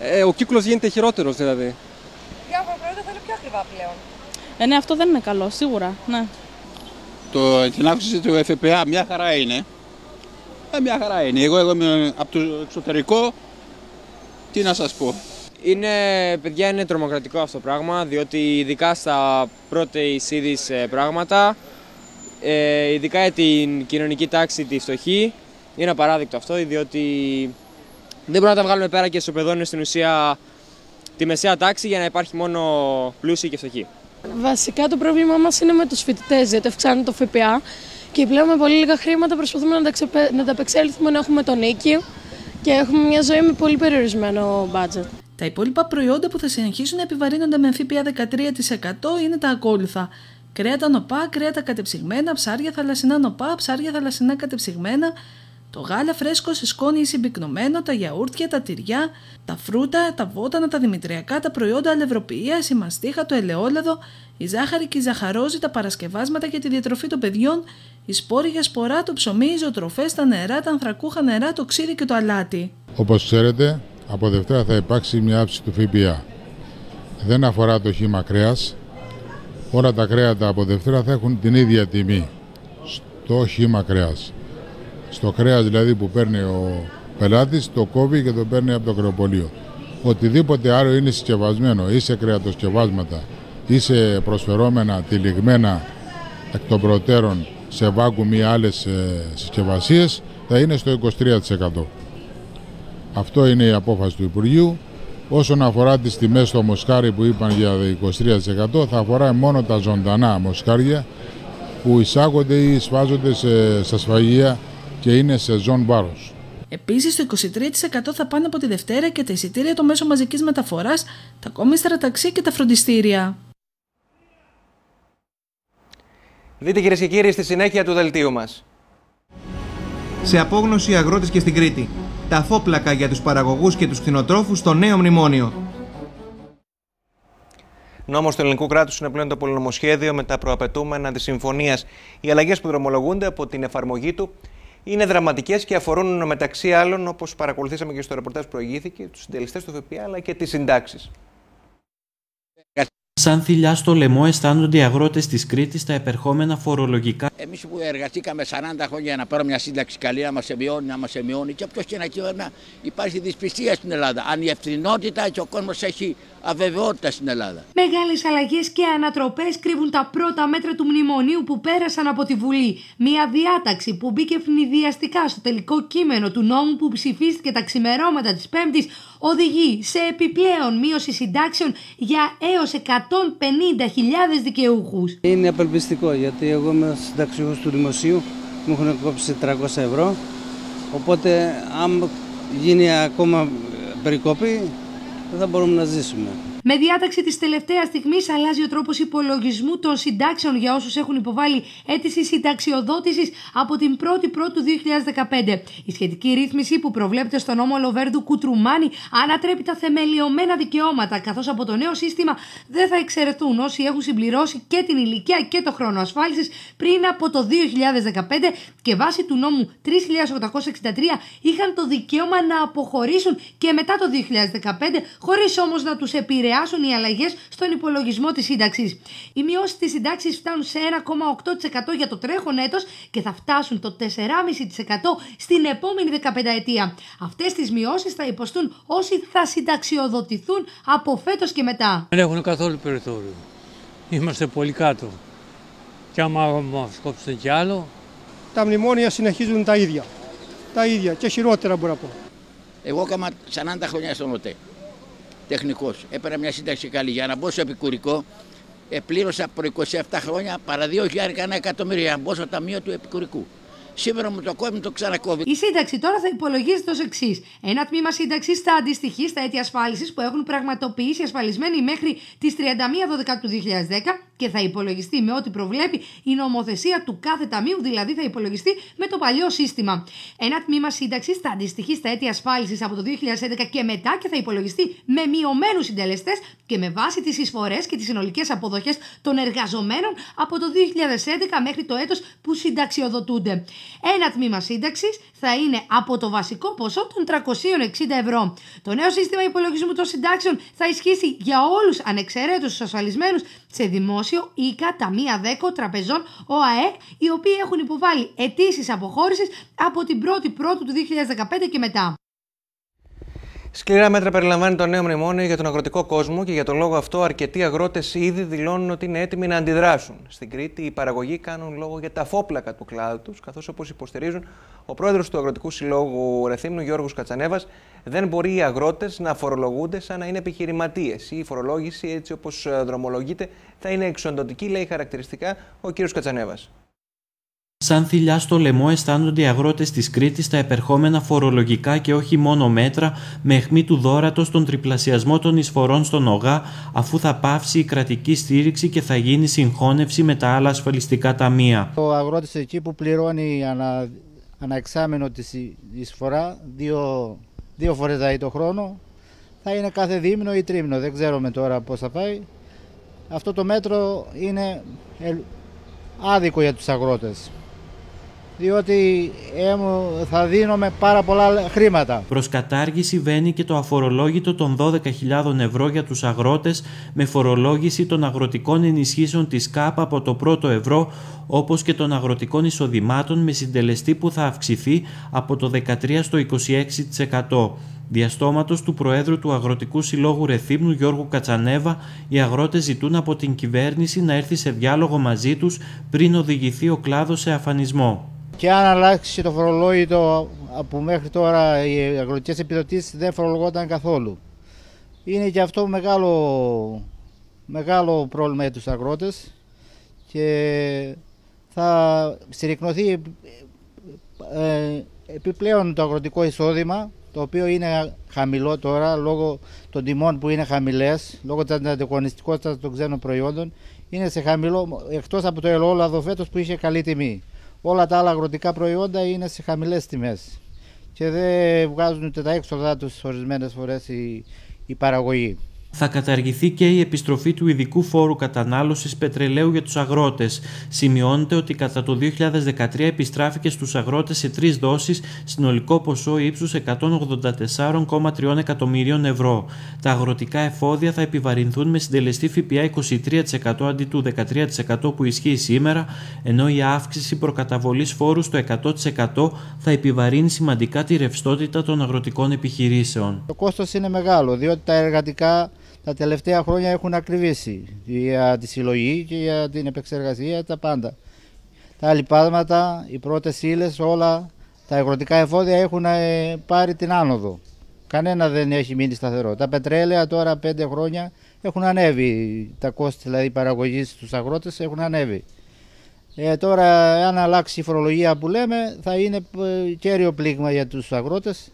ε, ο κύκλος γίνεται χειρότερος δηλαδή. Διάφορα προϊόντα θα είναι πιο ακριβά πλέον. Ε, ναι, αυτό δεν είναι καλό, σίγουρα. Ναι. Το, την αύξηση του ΦΠΑ μια χαρά είναι. Ε, μια χαρά είναι. Εγώ, εγώ είμαι από το εξωτερικό. Τι να σας πω. Είναι, παιδιά, είναι τρομοκρατικό αυτό το πράγμα, διότι ειδικά στα πρώτα είδη ε, πράγματα, ε, ειδικά για την κοινωνική τάξη τη φτωχή, είναι απαράδεκτο αυτό, διότι δεν μπορούμε να τα βγάλουμε πέρα και ισοπεδώνουμε στην ουσία τη μεσαία τάξη για να υπάρχει μόνο πλούσιοι και φτωχοί. Βασικά το πρόβλημά μας είναι με τους φοιτητές, διότι αυξάνει το ΦΠΑ και πλέον με πολύ λίγα χρήματα προσπαθούμε να τα, ξεπε... να τα απεξέλθουμε, να έχουμε τον νίκη και έχουμε μια ζωή με πολύ περιορισμένο μπάτζετ. Τα υπόλοιπα προϊόντα που θα συνεχίσουν να επιβαρύνονται με ΦΠΑ 13% είναι τα ακόλουθα. Κρέατα νοπά, κρέατα κατεψυγμένα, ψάρια θαλασσινά νοπά, ψάρια θαλασσινά κατεψυγμένα, το γάλα φρέσκο σε σκόνη ή συμπυκνωμένο, τα γιαούρτια, τα τυριά, τα φρούτα, τα βότανα, τα δημητριακά, τα προϊόντα αλευροποιίας, η μαστίχα, το ελαιόλαδο, η ζάχαρη και η ζαχαρόζη, τα παρασκευάσματα για τη διατροφή των παιδιών, η σπόρη για σπορά, το ψωμί, οι ζωοτροφές, τα νερά, τα ανθρακούχα νερά, το ξύδι και το αλάτι. Όπως ξέρετε, από Δευτέρα θα υπάρξει μια αύξηση του ΦΠΑ. Δεν αφορά το χήμα κρέας. Όλα τα κρέατα από Δευτέρα θα έχουν την ίδια τιμή στο χήμα κρέας. Στο κρέας δηλαδή που παίρνει ο πελάτης, το κόβει και το παίρνει από το κρεοπολείο. Οτιδήποτε άλλο είναι συσκευασμένο ή σε κρεατοσκευάσματα ή σε προσφερόμενα τυλιγμένα εκ των προτέρων σε βάγκουμ ή άλλες ε, συσκευασίες θα είναι στο 23%. Αυτό είναι η απόφαση του Υπουργείου. Όσον αφορά τις τιμές στο μοσχάρι που είπαν για 23% θα αφορά μόνο τα ζωντανά μοσχάρια που εισάγονται ή σφάζονται σε, στα σφαγεία και είναι σε ζών βάρος. Επίσης το 23% θα πάνε από τη Δευτέρα και τα εισιτήρια των μέσων μαζικής μεταφοράς, τα κόμιστρα ταξί και τα φροντιστήρια. Δείτε κυρίες και κύριοι στη συνέχεια του δελτίου μας. Σε απόγνωση αγρότες και στην Κρήτη. Τα φόπλακα για τους παραγωγούς και τους κτηνοτρόφους στο νέο μνημόνιο. Νόμος του ελληνικού κράτους είναι πλέον το πολυνομοσχέδιο με τα προαπαιτούμενα της συμφωνίας. Οι αλλαγές που δρομολογούνται από την εφαρμογή του είναι δραματικές και αφορούν μεταξύ άλλων, όπως παρακολουθήσαμε και στο ρεπορτάζ που προηγήθηκε, τους συντελεστές του ΦΠΑ αλλά και τις συντάξεις. Σαν θηλιά στο λαιμό αισθάνονται οι αγρότες της Κρήτης τα επερχόμενα φορολογικά. Εμείς που εργαστήκαμε 40 χρόνια για να πάρουμε μια σύνταξη καλή, να μα εμειώνει, να μα εμειώνει και όποιος και να κυβερνά, υπάρχει δυσπιστία στην Ελλάδα. Αν η ευθυνότητα και ο κόσμος έχει αβεβαιότητα στην Ελλάδα. Μεγάλες αλλαγές και ανατροπές κρύβουν τα πρώτα μέτρα του μνημονίου που πέρασαν από τη Βουλή. Μια διάταξη που μπήκε φνηδιαστικά στο τελικό κείμενο του νόμου που ψηφίστηκε τα ξημερώματα της Πέμπτης οδηγεί σε επιπλέον μείωση συντάξεων για έως 150.000 δικαιούχους. Είναι απελπιστικό γιατί εγώ είμαι συνταξιούχος του δημοσίου, μου έχουν κόψει 300 ευρώ. Οπότε, αν γίνει ακόμα περικόπη, δεν θα μπορούμε να ζήσουμε. Με διάταξη της τελευταίας στιγμής αλλάζει ο τρόπος υπολογισμού των συντάξεων για όσους έχουν υποβάλει αίτηση συνταξιοδότησης από την 1η Πρώτου 2015. Η σχετική ρύθμιση που προβλέπεται στο νόμο Λοβέρδου Κουτρουμάνη ανατρέπει τα θεμελιωμένα δικαιώματα, καθώς από το νέο σύστημα δεν θα εξαιρεθούν όσοι έχουν συμπληρώσει και την ηλικία και το χρόνο ασφάλισης πριν από το 2015 και βάσει του νόμου 3863 είχαν το δικαίωμα να αποχωρήσουν και μετά το 2015 χωρίς όμως να τους επηρεάσουν επηρεάσουν οι αλλαγές στον υπολογισμό της σύνταξης. Οι μειώσεις της σύνταξης φτάνουν σε 1,8% για το τρέχον έτος και θα φτάσουν το 4,5% στην επόμενη 15 ετία. Αυτές τις μειώσεις θα υποστούν όσοι θα συνταξιοδοτηθούν από φέτος και μετά. Δεν έχουν καθόλου περιθώριο. Είμαστε πολύ κάτω. Και άμα μα κόψετε κι άλλο. Τα μνημόνια συνεχίζουν τα ίδια. Τα ίδια και χειρότερα μπορώ να πω. Εγώ έκανα 40 χρόνια στον ΟΤΕ τεχνικός. Έπαιρνα μια σύνταξη καλή. Για να μπω στο επικουρικό, ε, πλήρωσα προ 27 χρόνια παρά 2.000 ένα εκατομμύριο για να μπω στο ταμείο του επικουρικού. Σήμερα μου το κόβει, το ξανακόβει. Η σύνταξη τώρα θα υπολογίζεται ως εξής. Ένα τμήμα σύνταξης θα αντιστοιχεί στα αίτια ασφάλισης που έχουν πραγματοποιήσει ασφαλισμένοι μέχρι τις 31 12 του 2010 και θα υπολογιστεί με ό,τι προβλέπει η νομοθεσία του κάθε ταμείου, δηλαδή θα υπολογιστεί με το παλιό σύστημα. Ένα τμήμα σύνταξης θα αντιστοιχεί στα αίτια ασφάλισης από το 2011 και μετά και θα υπολογιστεί με μειωμένους συντελεστές και με βάση τις εισφορές και τις συνολικές αποδοχές των εργαζομένων από το 2011 μέχρι το έτος που συνταξιοδοτούνται. Ένα τμήμα σύνταξης θα είναι από το βασικό ποσό των 360 ευρώ. Το νέο σύστημα υπολογισμού των συντάξεων θα ισχύσει για όλους ανεξαιρέτως τους ασφαλισμένους σε δημόσιο, οίκα, ταμεία δέκο, τραπεζών, ΟΑΕ, οι οποίοι έχουν υποβάλει αιτήσεις αποχώρησης από την 1η Πρώτου του 2015 και μετά. Σκληρά μέτρα περιλαμβάνει το νέο μνημόνιο για τον αγροτικό κόσμο και για τον λόγο αυτό αρκετοί αγρότες ήδη δηλώνουν ότι είναι έτοιμοι να αντιδράσουν. Στην Κρήτη, οι παραγωγοί κάνουν λόγο για τα φόπλακα του κλάδου τους, καθώς όπως υποστηρίζουν ο πρόεδρος του Αγροτικού Συλλόγου Ρεθύμνου Γιώργος Κατσανέβας, δεν μπορεί οι αγρότες να φορολογούνται σαν να είναι επιχειρηματίες. Η φορολόγηση, έτσι όπως δρομολογείται, θα είναι εξοντοτική, λέει χαρακτηριστικά ο κ. Κατσανέβας. Σαν θηλιά στο λαιμό αισθάνονται οι αγρότες της Κρήτης τα επερχόμενα φορολογικά και όχι μόνο μέτρα με αιχμή του δόρατος στον τριπλασιασμό των εισφορών στον ΟΓΑ, αφού θα πάυσει η κρατική στήριξη και θα γίνει συγχώνευση με τα άλλα ασφαλιστικά ταμεία. Ο αγρότης εκεί που πληρώνει ανα, αναεξάμενο τη εισφορά δύο, δύο φορές δηλαδή το χρόνο, θα είναι κάθε δίμηνο ή τρίμηνο. Δεν ξέρουμε τώρα πώς θα πάει. Αυτό το μέτρο είναι άδικο για τους αγρότες διότι θα δίνουμε πάρα πολλά χρήματα. Προς κατάργηση βαίνει και το αφορολόγητο των 12.000 ευρώ για τους αγρότες με φορολόγηση των αγροτικών ενισχύσεων της ΚΑΠ από το πρώτο ευρώ όπως και των αγροτικών εισοδημάτων με συντελεστή που θα αυξηθεί από το 13% στο 26%. Διαστόματος του Προέδρου του Αγροτικού Συλλόγου Ρεθύμνου Γιώργου Κατσανέβα, οι αγρότες ζητούν από την κυβέρνηση να έρθει σε διάλογο μαζί τους πριν οδηγηθεί ο κλάδος σε αφανισμό Και αν αλλάξει το φορολόγητο που μέχρι τώρα οι αγροτικές επιδοτήσεις δεν φορολογόταν καθόλου. Είναι και αυτό μεγάλο, μεγάλο πρόβλημα για τους αγρότες και θα συρρυκνωθεί ε, επιπλέον το αγροτικό εισόδημα το οποίο είναι χαμηλό τώρα λόγω των τιμών που είναι χαμηλές, λόγω της ανταγωνιστικότητας των ξένων προϊόντων, είναι σε χαμηλό, εκτός από το ελαιόλαδο φέτος που είχε καλή τιμή. Όλα τα άλλα αγροτικά προϊόντα είναι σε χαμηλές τιμές και δεν βγάζουν ούτε τα έξοδά τους ορισμένες φορές η, η παραγωγή θα καταργηθεί και η επιστροφή του ειδικού φόρου κατανάλωσης πετρελαίου για τους αγρότες. Σημειώνεται ότι κατά το 2013 επιστράφηκε στους αγρότες σε τρεις δόσεις συνολικό ποσό ύψους 184,3 εκατομμυρίων ευρώ. Τα αγροτικά εφόδια θα επιβαρυνθούν με συντελεστή ΦΠΑ 23% αντί του 13% που ισχύει σήμερα, ενώ η αύξηση προκαταβολής φόρου στο 100% θα επιβαρύνει σημαντικά τη ρευστότητα των αγροτικών επιχειρήσεων. Το κόστος είναι μεγάλο, διότι τα εργατικά τα τελευταία χρόνια έχουν ακριβήσει για τη συλλογή και για την επεξεργασία, τα πάντα. Τα λιπάσματα, οι πρώτες ύλε, όλα τα αγροτικά εφόδια έχουν ε, πάρει την άνοδο. Κανένα δεν έχει μείνει σταθερό. Τα πετρέλαια τώρα πέντε χρόνια έχουν ανέβει. Τα κόστη δηλαδή παραγωγής στους αγρότες έχουν ανέβει. Ε, τώρα αν αλλάξει η φορολογία που λέμε θα είναι ε, κέριο πλήγμα για τους αγρότες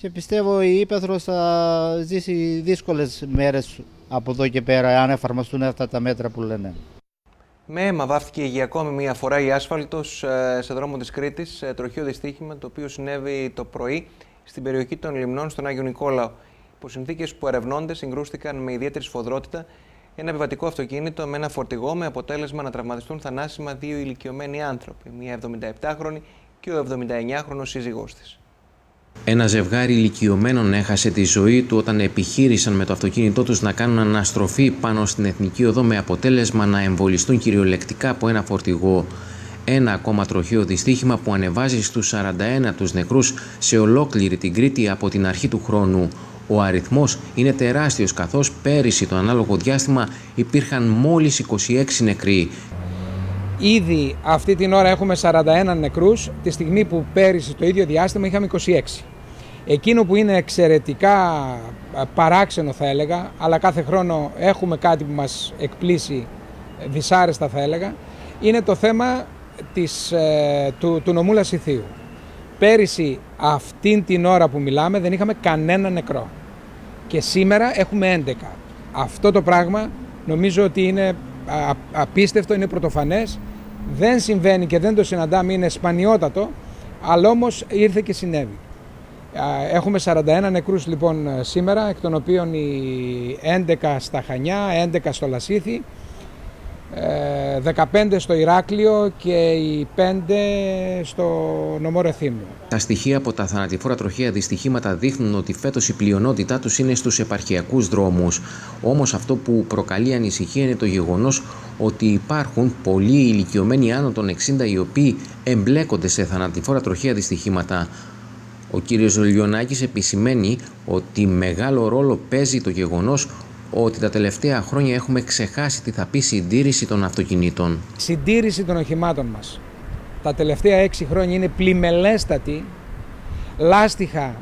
και πιστεύω η Ήπεθρος θα ζήσει δύσκολες μέρες από εδώ και πέρα αν εφαρμοστούν αυτά τα μέτρα που λένε. Με αίμα βάφτηκε για ακόμη μία φορά η άσφαλτος ε, σε δρόμο της Κρήτης, τροχείο δυστύχημα το οποίο συνέβη το πρωί στην περιοχή των Λιμνών στον Άγιο Νικόλαο. Υπό συνθήκε που ερευνώνται συγκρούστηκαν με ιδιαίτερη σφοδρότητα ένα επιβατικό αυτοκίνητο με ένα φορτηγό με αποτέλεσμα να τραυματιστούν θανάσιμα δύο ηλικιωμένοι άνθρωποι, μία 77χρονη και ο 79χρονο σύζυγός της. Ένα ζευγάρι ηλικιωμένων έχασε τη ζωή του όταν επιχείρησαν με το αυτοκίνητό τους να κάνουν αναστροφή πάνω στην Εθνική Οδό με αποτέλεσμα να εμβολιστούν κυριολεκτικά από ένα φορτηγό. Ένα ακόμα τροχαίο δυστύχημα που ανεβάζει στους 41 τους νεκρούς σε ολόκληρη την Κρήτη από την αρχή του χρόνου. Ο αριθμός είναι τεράστιος καθώς πέρυσι το ανάλογο διάστημα υπήρχαν μόλις 26 νεκροί. Ήδη αυτή την ώρα έχουμε 41 νεκρούς, τη στιγμή που πέρυσι το ίδιο διάστημα είχαμε 26. Εκείνο που είναι εξαιρετικά παράξενο θα έλεγα, αλλά κάθε χρόνο έχουμε κάτι που μας εκπλήσει δυσάρεστα θα έλεγα, είναι το θέμα της, ε, του, του νομού Λασιθίου. Πέρυσι αυτήν την ώρα που μιλάμε δεν είχαμε κανένα νεκρό και σήμερα έχουμε 11. Αυτό το πράγμα νομίζω ότι είναι απίστευτο, είναι πρωτοφανές, δεν συμβαίνει και δεν το συναντάμε, είναι σπανιότατο, αλλά όμως ήρθε και συνέβη. Έχουμε 41 νεκρούς λοιπόν σήμερα, εκ των οποίων οι 11 στα Χανιά, 11 στο Λασίθι, 15 στο Ηράκλειο και οι 5 στο νομό Ρεθύμνου. Τα στοιχεία από τα θανατηφόρα τροχαία δυστυχήματα δείχνουν ότι φέτος η πλειονότητά τους είναι στους επαρχιακούς δρόμους. Όμως αυτό που προκαλεί ανησυχία είναι το γεγονός ότι υπάρχουν πολλοί ηλικιωμένοι άνω των 60 οι οποίοι εμπλέκονται σε θανατηφόρα τροχαία δυστυχήματα. Ο κύριος Λιονάκης επισημαίνει ότι μεγάλο ρόλο παίζει το γεγονός ότι τα τελευταία χρόνια έχουμε ξεχάσει τι θα πει συντήρηση των αυτοκινήτων. Συντήρηση των οχημάτων μας. Τα τελευταία έξι χρόνια είναι πλημελέστατη. Λάστιχα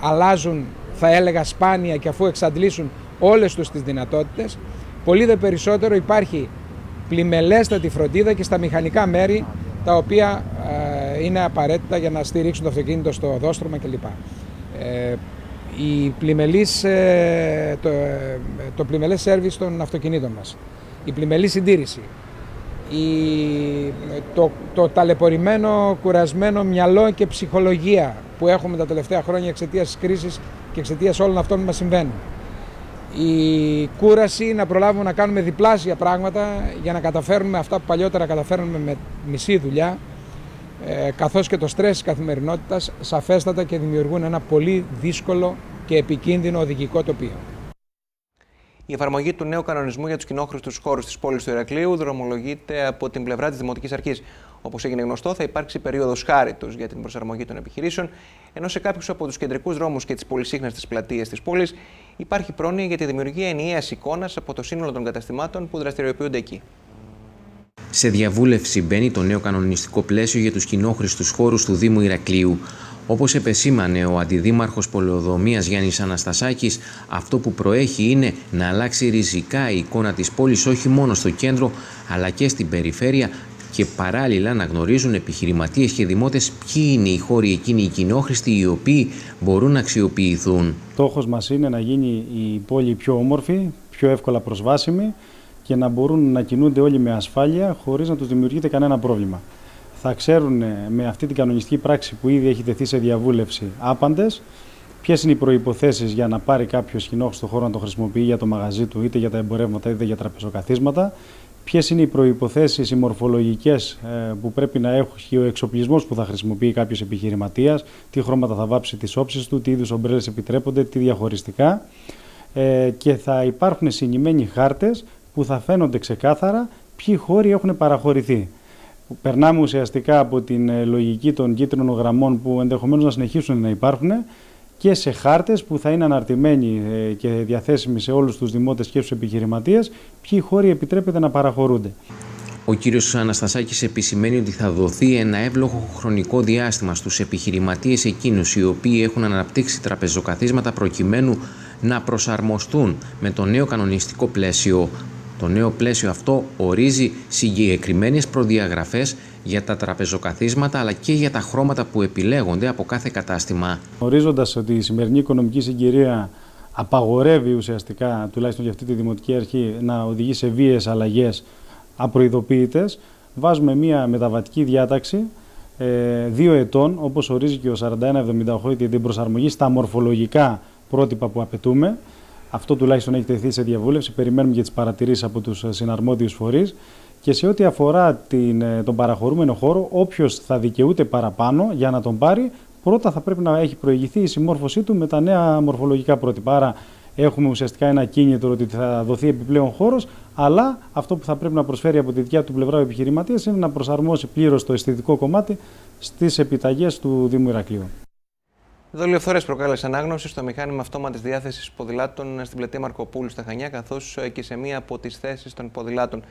αλλάζουν, θα έλεγα, σπάνια και αφού εξαντλήσουν όλες τους τις δυνατότητες, πολύ δε περισσότερο υπάρχει πλημελέστατη φροντίδα και στα μηχανικά μέρη τα οποία ε, είναι απαραίτητα για να στηρίξουν το αυτοκίνητο στο οδόστρωμα κλπ. Ε, η πλημελής, ε, το, ε, το πλημελές σέρβις των αυτοκινήτων μας, η πλημελή συντήρηση, η, το, το ταλαιπωρημένο, κουρασμένο μυαλό και ψυχολογία που έχουμε τα τελευταία χρόνια εξαιτίας της κρίσης και εξαιτίας όλων αυτών που μας συμβαίνουν. Η κούραση να προλάβουμε να κάνουμε διπλάσια πράγματα για να καταφέρουμε αυτά που παλιότερα καταφέρνουμε με μισή δουλειά ε, καθώς και το στρες της καθημερινότητας σαφέστατα και δημιουργούν ένα πολύ δύσκολο και επικίνδυνο οδηγικό τοπίο. Η εφαρμογή του νέου κανονισμού για τους κοινόχρηστους χώρους της πόλης του Ηρακλείου δρομολογείται από την πλευρά της Δημοτικής Αρχής. Όπως έγινε γνωστό, θα υπάρξει περίοδος χάριτος για την προσαρμογή των επιχειρήσεων, ενώ σε κάποιους από τους κεντρικούς δρόμους και τις πολυσύχναστε πλατείε της πόλης υπάρχει πρόνοια για τη δημιουργία ενιαίας εικόνας από το σύνολο των καταστημάτων που δραστηριοποιούνται εκεί. Σε διαβούλευση μπαίνει το νέο κανονιστικό πλαίσιο για τους κοινόχρηστους χώρους του Δήμου Ηρακλείου. Όπως επεσήμανε ο Αντιδήμαρχος Πολεοδομίας Γιάννης Αναστασάκης, αυτό που προέχει είναι να αλλάξει ριζικά η εικόνα της πόλης όχι μόνο στο κέντρο αλλά και στην περιφέρεια και παράλληλα να γνωρίζουν επιχειρηματίες και δημότες ποιοι είναι οι χώροι εκείνοι οι κοινόχρηστοι οι οποίοι μπορούν να αξιοποιηθούν. Στόχος μας είναι να γίνει η πόλη πιο όμορφη, πιο εύκολα προσβάσιμη και να μπορούν να κινούνται όλοι με ασφάλεια χωρίς να τους δημιουργείται κανένα πρόβλημα. Θα ξέρουν με αυτή την κανονιστική πράξη που ήδη έχει τεθεί σε διαβούλευση άπαντες ποιες είναι οι προποθέσει για να πάρει κάποιος κοινόχρηστο χώρο να το χρησιμοποιεί για το μαγαζί του, είτε για τα εμπορεύματα είτε για τραπεζοκαθίσματα ποιες είναι οι προποθέσει, οι μορφολογικές ε, που πρέπει να έχει ο εξοπλισμός που θα χρησιμοποιεί κάποιος επιχειρηματίας, τι χρώματα θα βάψει τις όψεις του, τι είδους ομπρέλες επιτρέπονται, τι διαχωριστικά. Ε, και θα υπάρχουν συνημένοι χάρτες που θα φαίνονται ξεκάθαρα ποιοι χώροι έχουν παραχωρηθεί. Περνάμε ουσιαστικά από την ε, λογική των κίτρινων γραμμών που ενδεχομένως να συνεχίσουν να υπάρχουν και σε χάρτες που θα είναι αναρτημένοι ε, και διαθέσιμοι σε όλους τους δημότες και στους επιχειρηματίες ποιοι χώροι επιτρέπεται να παραχωρούνται. Ο κύριος Αναστασάκης επισημαίνει ότι θα δοθεί ένα εύλογο χρονικό διάστημα στους επιχειρηματίες εκείνους οι οποίοι έχουν αναπτύξει τραπεζοκαθίσματα προκειμένου να προσαρμοστούν με το νέο κανονιστικό πλαίσιο. Το νέο πλαίσιο αυτό ορίζει συγκεκριμένες προδιαγραφές για τα τραπεζοκαθίσματα αλλά και για τα χρώματα που επιλέγονται από κάθε κατάστημα. Ορίζοντα ότι η σημερινή οικονομική συγκυρία απαγορεύει ουσιαστικά, τουλάχιστον για αυτή τη δημοτική αρχή, να οδηγεί σε βίαιες αλλαγές απροειδοποιητές, βάζουμε μια μεταβατική διάταξη ε, δύο ετών, όπως ορίζει και ο 4178 για την προσαρμογή στα μορφολογικά πρότυπα που απαιτούμε. Αυτό τουλάχιστον έχει τεθεί σε διαβούλευση. Περιμένουμε για τις παρατηρήσεις από τους συναρμόδιους φορείς. Και σε ό,τι αφορά την, ε, τον παραχωρούμενο χώρο, όποιος θα δικαιούται παραπάνω για να τον πάρει, πρώτα θα πρέπει να έχει προηγηθεί η συμμόρφωσή του με τα νέα μορφολογικά πρότυπα. Άρα, έχουμε ουσιαστικά ένα κίνητρο ότι θα δοθεί επιπλέον χώρος, αλλά αυτό που θα πρέπει να προσφέρει από τη δικιά του πλευρά ο επιχειρηματίας είναι να προσαρμόσει πλήρως το αισθητικό κομμάτι στις επιταγές του Δήμου Ηρακλείου. Δολιοφθορές προκάλεσε ανάγνωση στο μηχάνημα αυτόματης διάθεσης ποδηλάτων στην πλατεία Μαρκοπούλου στα Χανιά, καθώς και σε μία από τις θέσεις των ποδηλάτων.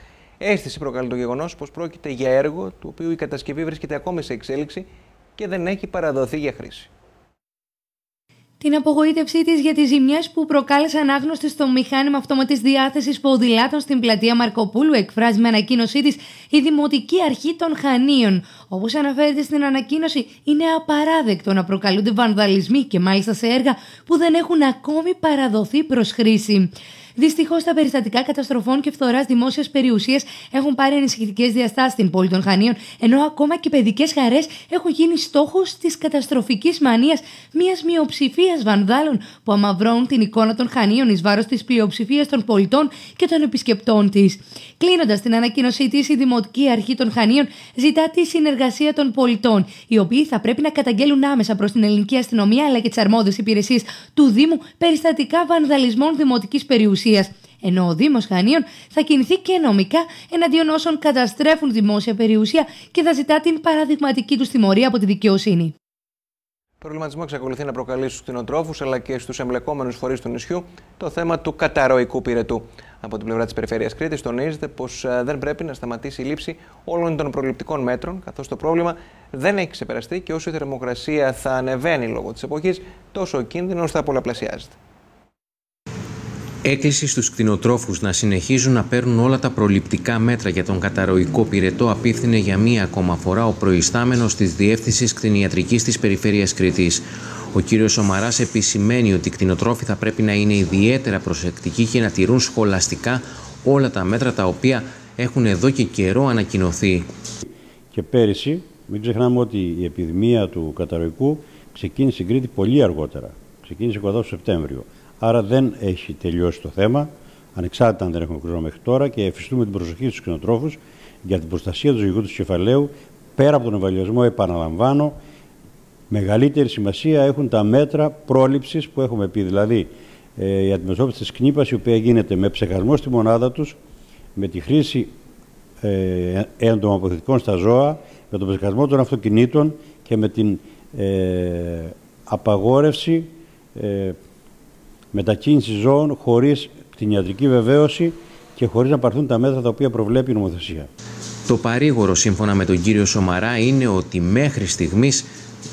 Αίσθηση προκαλεί το γεγονός πως πρόκειται για έργο του οποίου η κατασκευή βρίσκεται ακόμη σε εξέλιξη και δεν έχει παραδοθεί για χρήση. Την απογοήτευσή της για τις ζημιές που προκάλεσε ανάγνωστη στο μηχάνημα αυτόματη διάθεσης ποδηλάτων στην πλατεία Μαρκοπούλου, εκφράζει με ανακοίνωσή της η Δημοτική Αρχή των Χανίων. Όπως αναφέρεται στην ανακοίνωση, είναι απαράδεκτο να προκαλούνται βανδαλισμοί και μάλιστα σε έργα που δεν έχουν ακόμη παραδοθεί προς χρήση. Δυστυχώς, τα περιστατικά καταστροφών και φθοράς δημόσιας περιουσίας έχουν πάρει ενισχυτικέ διαστάσεις στην πόλη των Χανίων, ενώ ακόμα και παιδικές χαρές έχουν γίνει στόχος της καταστροφικής μανίας μιας μειοψηφίας βανδάλων που αμαυρώνουν την εικόνα των Χανίων εις βάρος της πλειοψηφίας των πολιτών και των επισκεπτών της. Κλείνοντας την ανακοίνωσή της, η Δημοτική Αρχή των Χανίων ζητά τη συνεργασία των πολιτών, οι οποίοι θα πρέπει να καταγγέλουν άμεσα προς την ελληνική αστυνομία αλλά και τις αρμόδιες υπηρεσίες του Δήμου περιστατικά βανδαλισμών δημοτικής περιουσίας ενώ ο Δήμος Χανίων θα κινηθεί και νομικά εναντίον όσων καταστρέφουν δημόσια περιουσία και θα ζητά την παραδειγματική τους τιμωρία από τη δικαιοσύνη. Προβληματισμό εξακολουθεί να προκαλεί στους κτηνοτρόφους αλλά και στους εμπλεκόμενους φορείς του νησιού το θέμα του καταρροϊκού πυρετού. Από την πλευρά της Περιφέρειας Κρήτης, τονίζεται πως ε, δεν πρέπει να σταματήσει η λήψη όλων των προληπτικών μέτρων, καθώς το πρόβλημα δεν έχει ξεπεραστεί και όσο η θερμοκρασία θα ανεβαίνει λόγω της εποχής, τόσο ο κίνδυνος θα πολλαπλασιάζεται. Έκκληση στους κτηνοτρόφους να συνεχίζουν να παίρνουν όλα τα προληπτικά μέτρα για τον καταρροϊκό πυρετό απίθυνε για μία ακόμα φορά ο προϊστάμενος της Διεύθυνσης Κτηνιατρικής της Περιφέρειας Κρήτης. Ο κύριος Σομαράς επισημαίνει ότι οι κτηνοτρόφοι θα πρέπει να είναι ιδιαίτερα προσεκτικοί και να τηρούν σχολαστικά όλα τα μέτρα τα οποία έχουν εδώ και καιρό ανακοινωθεί. Και πέρυσι, μην ξεχνάμε ότι η επιδημία του καταρροϊκού ξεκίνησε στην Κρήτη πολύ αργότερα. Ξεκίνησε κοντά στο Σεπτέμβριο. Άρα δεν έχει τελειώσει το θέμα, ανεξάρτητα αν δεν έχουμε χρόνο μέχρι τώρα και εφιστούμε την προσοχή στους κτηνοτρόφους για την προστασία του ζωικού τους κεφαλαίου. Πέρα από τον εμβολιασμό, επαναλαμβάνω, μεγαλύτερη σημασία έχουν τα μέτρα πρόληψης που έχουμε πει. Δηλαδή, ε, η αντιμετώπιση της κνήπα, η οποία γίνεται με ψεχασμό στη μονάδα τους, με τη χρήση ε, έντομα αποθετικών στα ζώα, με τον ψεχασμό των αυτοκινήτων και με την ε, απαγόρευση ε, μετακίνηση ζώων χωρίς κτηνιατρική βεβαίωση και χωρίς να πάρθουν τα μέτρα τα οποία προβλέπει η νομοθεσία. Το παρήγορο σύμφωνα με τον κύριο Σομαρά είναι ότι μέχρι στιγμής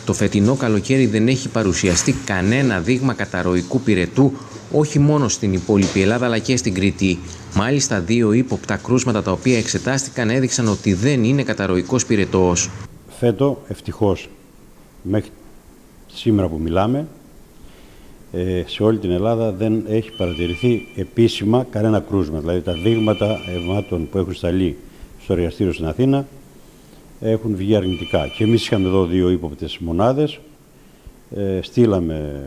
το φετινό καλοκαίρι δεν έχει παρουσιαστεί κανένα δείγμα καταρροϊκού πυρετού όχι μόνο στην υπόλοιπη Ελλάδα αλλά και στην Κρήτη. Μάλιστα δύο ύποπτα κρούσματα τα οποία εξετάστηκαν έδειξαν ότι δεν είναι καταρροϊκός πυρετός. Φέτο ευτυχώς μέχρι σήμερα που μιλάμε ε, σε όλη την Ελλάδα δεν έχει παρατηρηθεί επίσημα κανένα κρούσμα. Δηλαδή τα δείγματα αιμάτων που έχουν σταλεί στο εργαστήριο στην Αθήνα έχουν βγει αρνητικά. Και εμείς είχαμε εδώ δύο ύποπτες μονάδες, ε, στείλαμε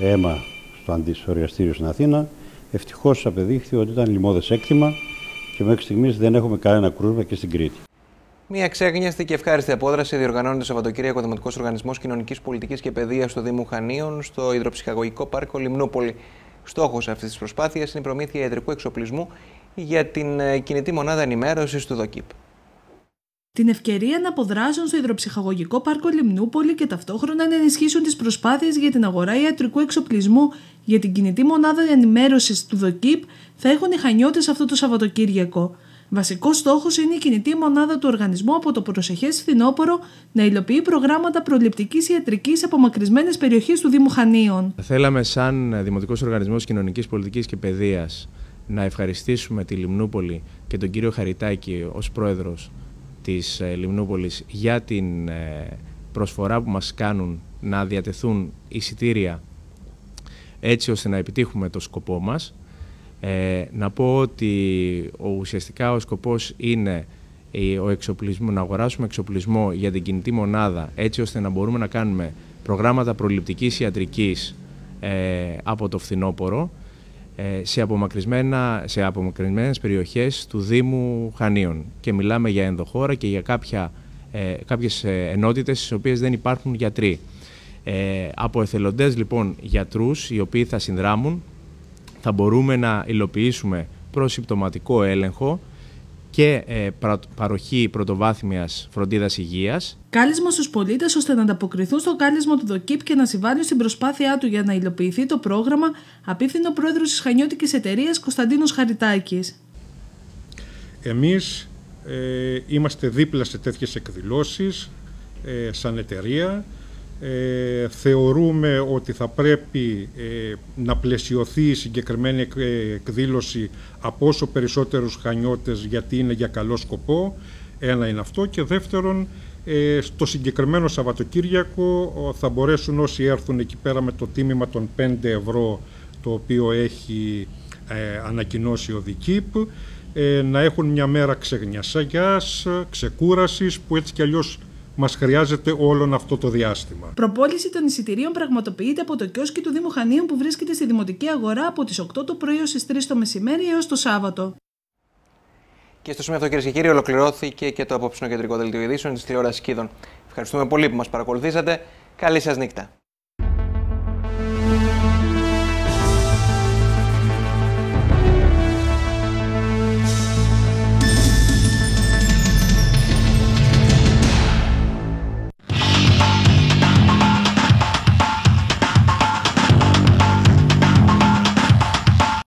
αίμα στο αντιστοριαστήριο στην Αθήνα. Ευτυχώς απεδείχθη ότι ήταν λοιμώδες έκτημα και μέχρι στιγμής δεν έχουμε κανένα κρούσμα και στην Κρήτη. Μια ξέγνιαστη και ευχάριστη απόδραση διοργανώνει το Σαββατοκύριακο Δημοτικός Οργανισμός Κοινωνικής Πολιτικής και Παιδείας του Δήμου Χανίων στο Ιδροψυχαγωγικό Πάρκο Λιμνούπολη. Στόχος αυτής της προσπάθειας είναι η προμήθεια ιατρικού εξοπλισμού για την ε, κινητή μονάδα ενημέρωσης του ΔΟΚΙΠ την ευκαιρία να αποδράσουν στο υδροψυχαγωγικό πάρκο Λιμνούπολη και ταυτόχρονα να ενισχύσουν τις προσπάθειες για την αγορά ιατρικού εξοπλισμού για την κινητή μονάδα ενημέρωσης του ΔΟΚΙΠ θα έχουν οι χανιώτες αυτό το Σαββατοκύριακο. Βασικός στόχος είναι η κινητή μονάδα του οργανισμού από το προσεχές φθινόπωρο να υλοποιεί προγράμματα προληπτικής ιατρικής σε απομακρυσμένες περιοχέ του Δήμου Χανίων. Θέλαμε, σαν Δημοτικός Οργανισμός Κοινωνικής Πολιτικής και Παιδείας, να ευχαριστήσουμε τη Λιμνούπολη και τον κύριο Χαριτάκη ως πρόεδρος της ε, Λιμνούπολης για την ε, προσφορά που μας κάνουν να διατεθούν εισιτήρια έτσι ώστε να επιτύχουμε το σκοπό μας. Ε, να πω ότι ο, ουσιαστικά ο σκοπός είναι ο εξοπλισμό, να αγοράσουμε εξοπλισμό για την κινητή μονάδα έτσι ώστε να μπορούμε να κάνουμε προγράμματα προληπτικής ιατρικής από το φθινόπωρο ε, σε, απομακρυσμένα, σε απομακρυσμένες περιοχές του Δήμου Χανίων και μιλάμε για ενδοχώρα και για κάποια, ε, κάποιες ε, ενότητες στις οποίες δεν υπάρχουν γιατροί. Ε, από εθελοντές λοιπόν γιατρούς οι οποίοι θα συνδράμουν θα μπορούμε να υλοποιήσουμε προσυμπτωματικό έλεγχο και ε, παροχή πρωτοβάθμιας φροντίδας υγείας. Κάλεσμα στους πολίτες ώστε να ανταποκριθούν στο κάλεσμα του ΔΟΚΙΠ και να συμβάλλουν στην προσπάθειά του για να υλοποιηθεί το πρόγραμμα, απίθυνο ο πρόεδρος της Χανιώτικης Εταιρείας Κωνσταντίνος Χαριτάκης. Εμείς ε, είμαστε δίπλα σε τέτοιες εκδηλώσεις ε, σαν εταιρεία ε, θεωρούμε ότι θα πρέπει ε, να πλαισιωθεί η συγκεκριμένη εκδήλωση από όσο περισσότερους χανιώτες γιατί είναι για καλό σκοπό. Ένα είναι αυτό και δεύτερον ε, στο συγκεκριμένο Σαββατοκύριακο θα μπορέσουν όσοι έρθουν εκεί πέρα με το τίμημα των 5 ευρώ το οποίο έχει ε, ανακοινώσει ο ΔΙΚΙΠ να έχουν μια μέρα ξεγνιασαγιάς, ξεκούρασης που έτσι κι αλλιώς μας χρειάζεται όλο αυτό το διάστημα. Προπόληση των εισιτηρίων πραγματοποιείται από το κιόσκι του Δήμου Χανίων που βρίσκεται στη Δημοτική Αγορά από τις 8 το πρωί ως τις 3 το μεσημέρι έως το Σάββατο. Και στο σημείο αυτό, κυρίες και κύριοι, ολοκληρώθηκε και το απόψινο κεντρικό δελτίο ειδήσεων της τηλεόρασης Κίδων. Ευχαριστούμε πολύ που μας παρακολουθήσατε. Καλή σας νύχτα.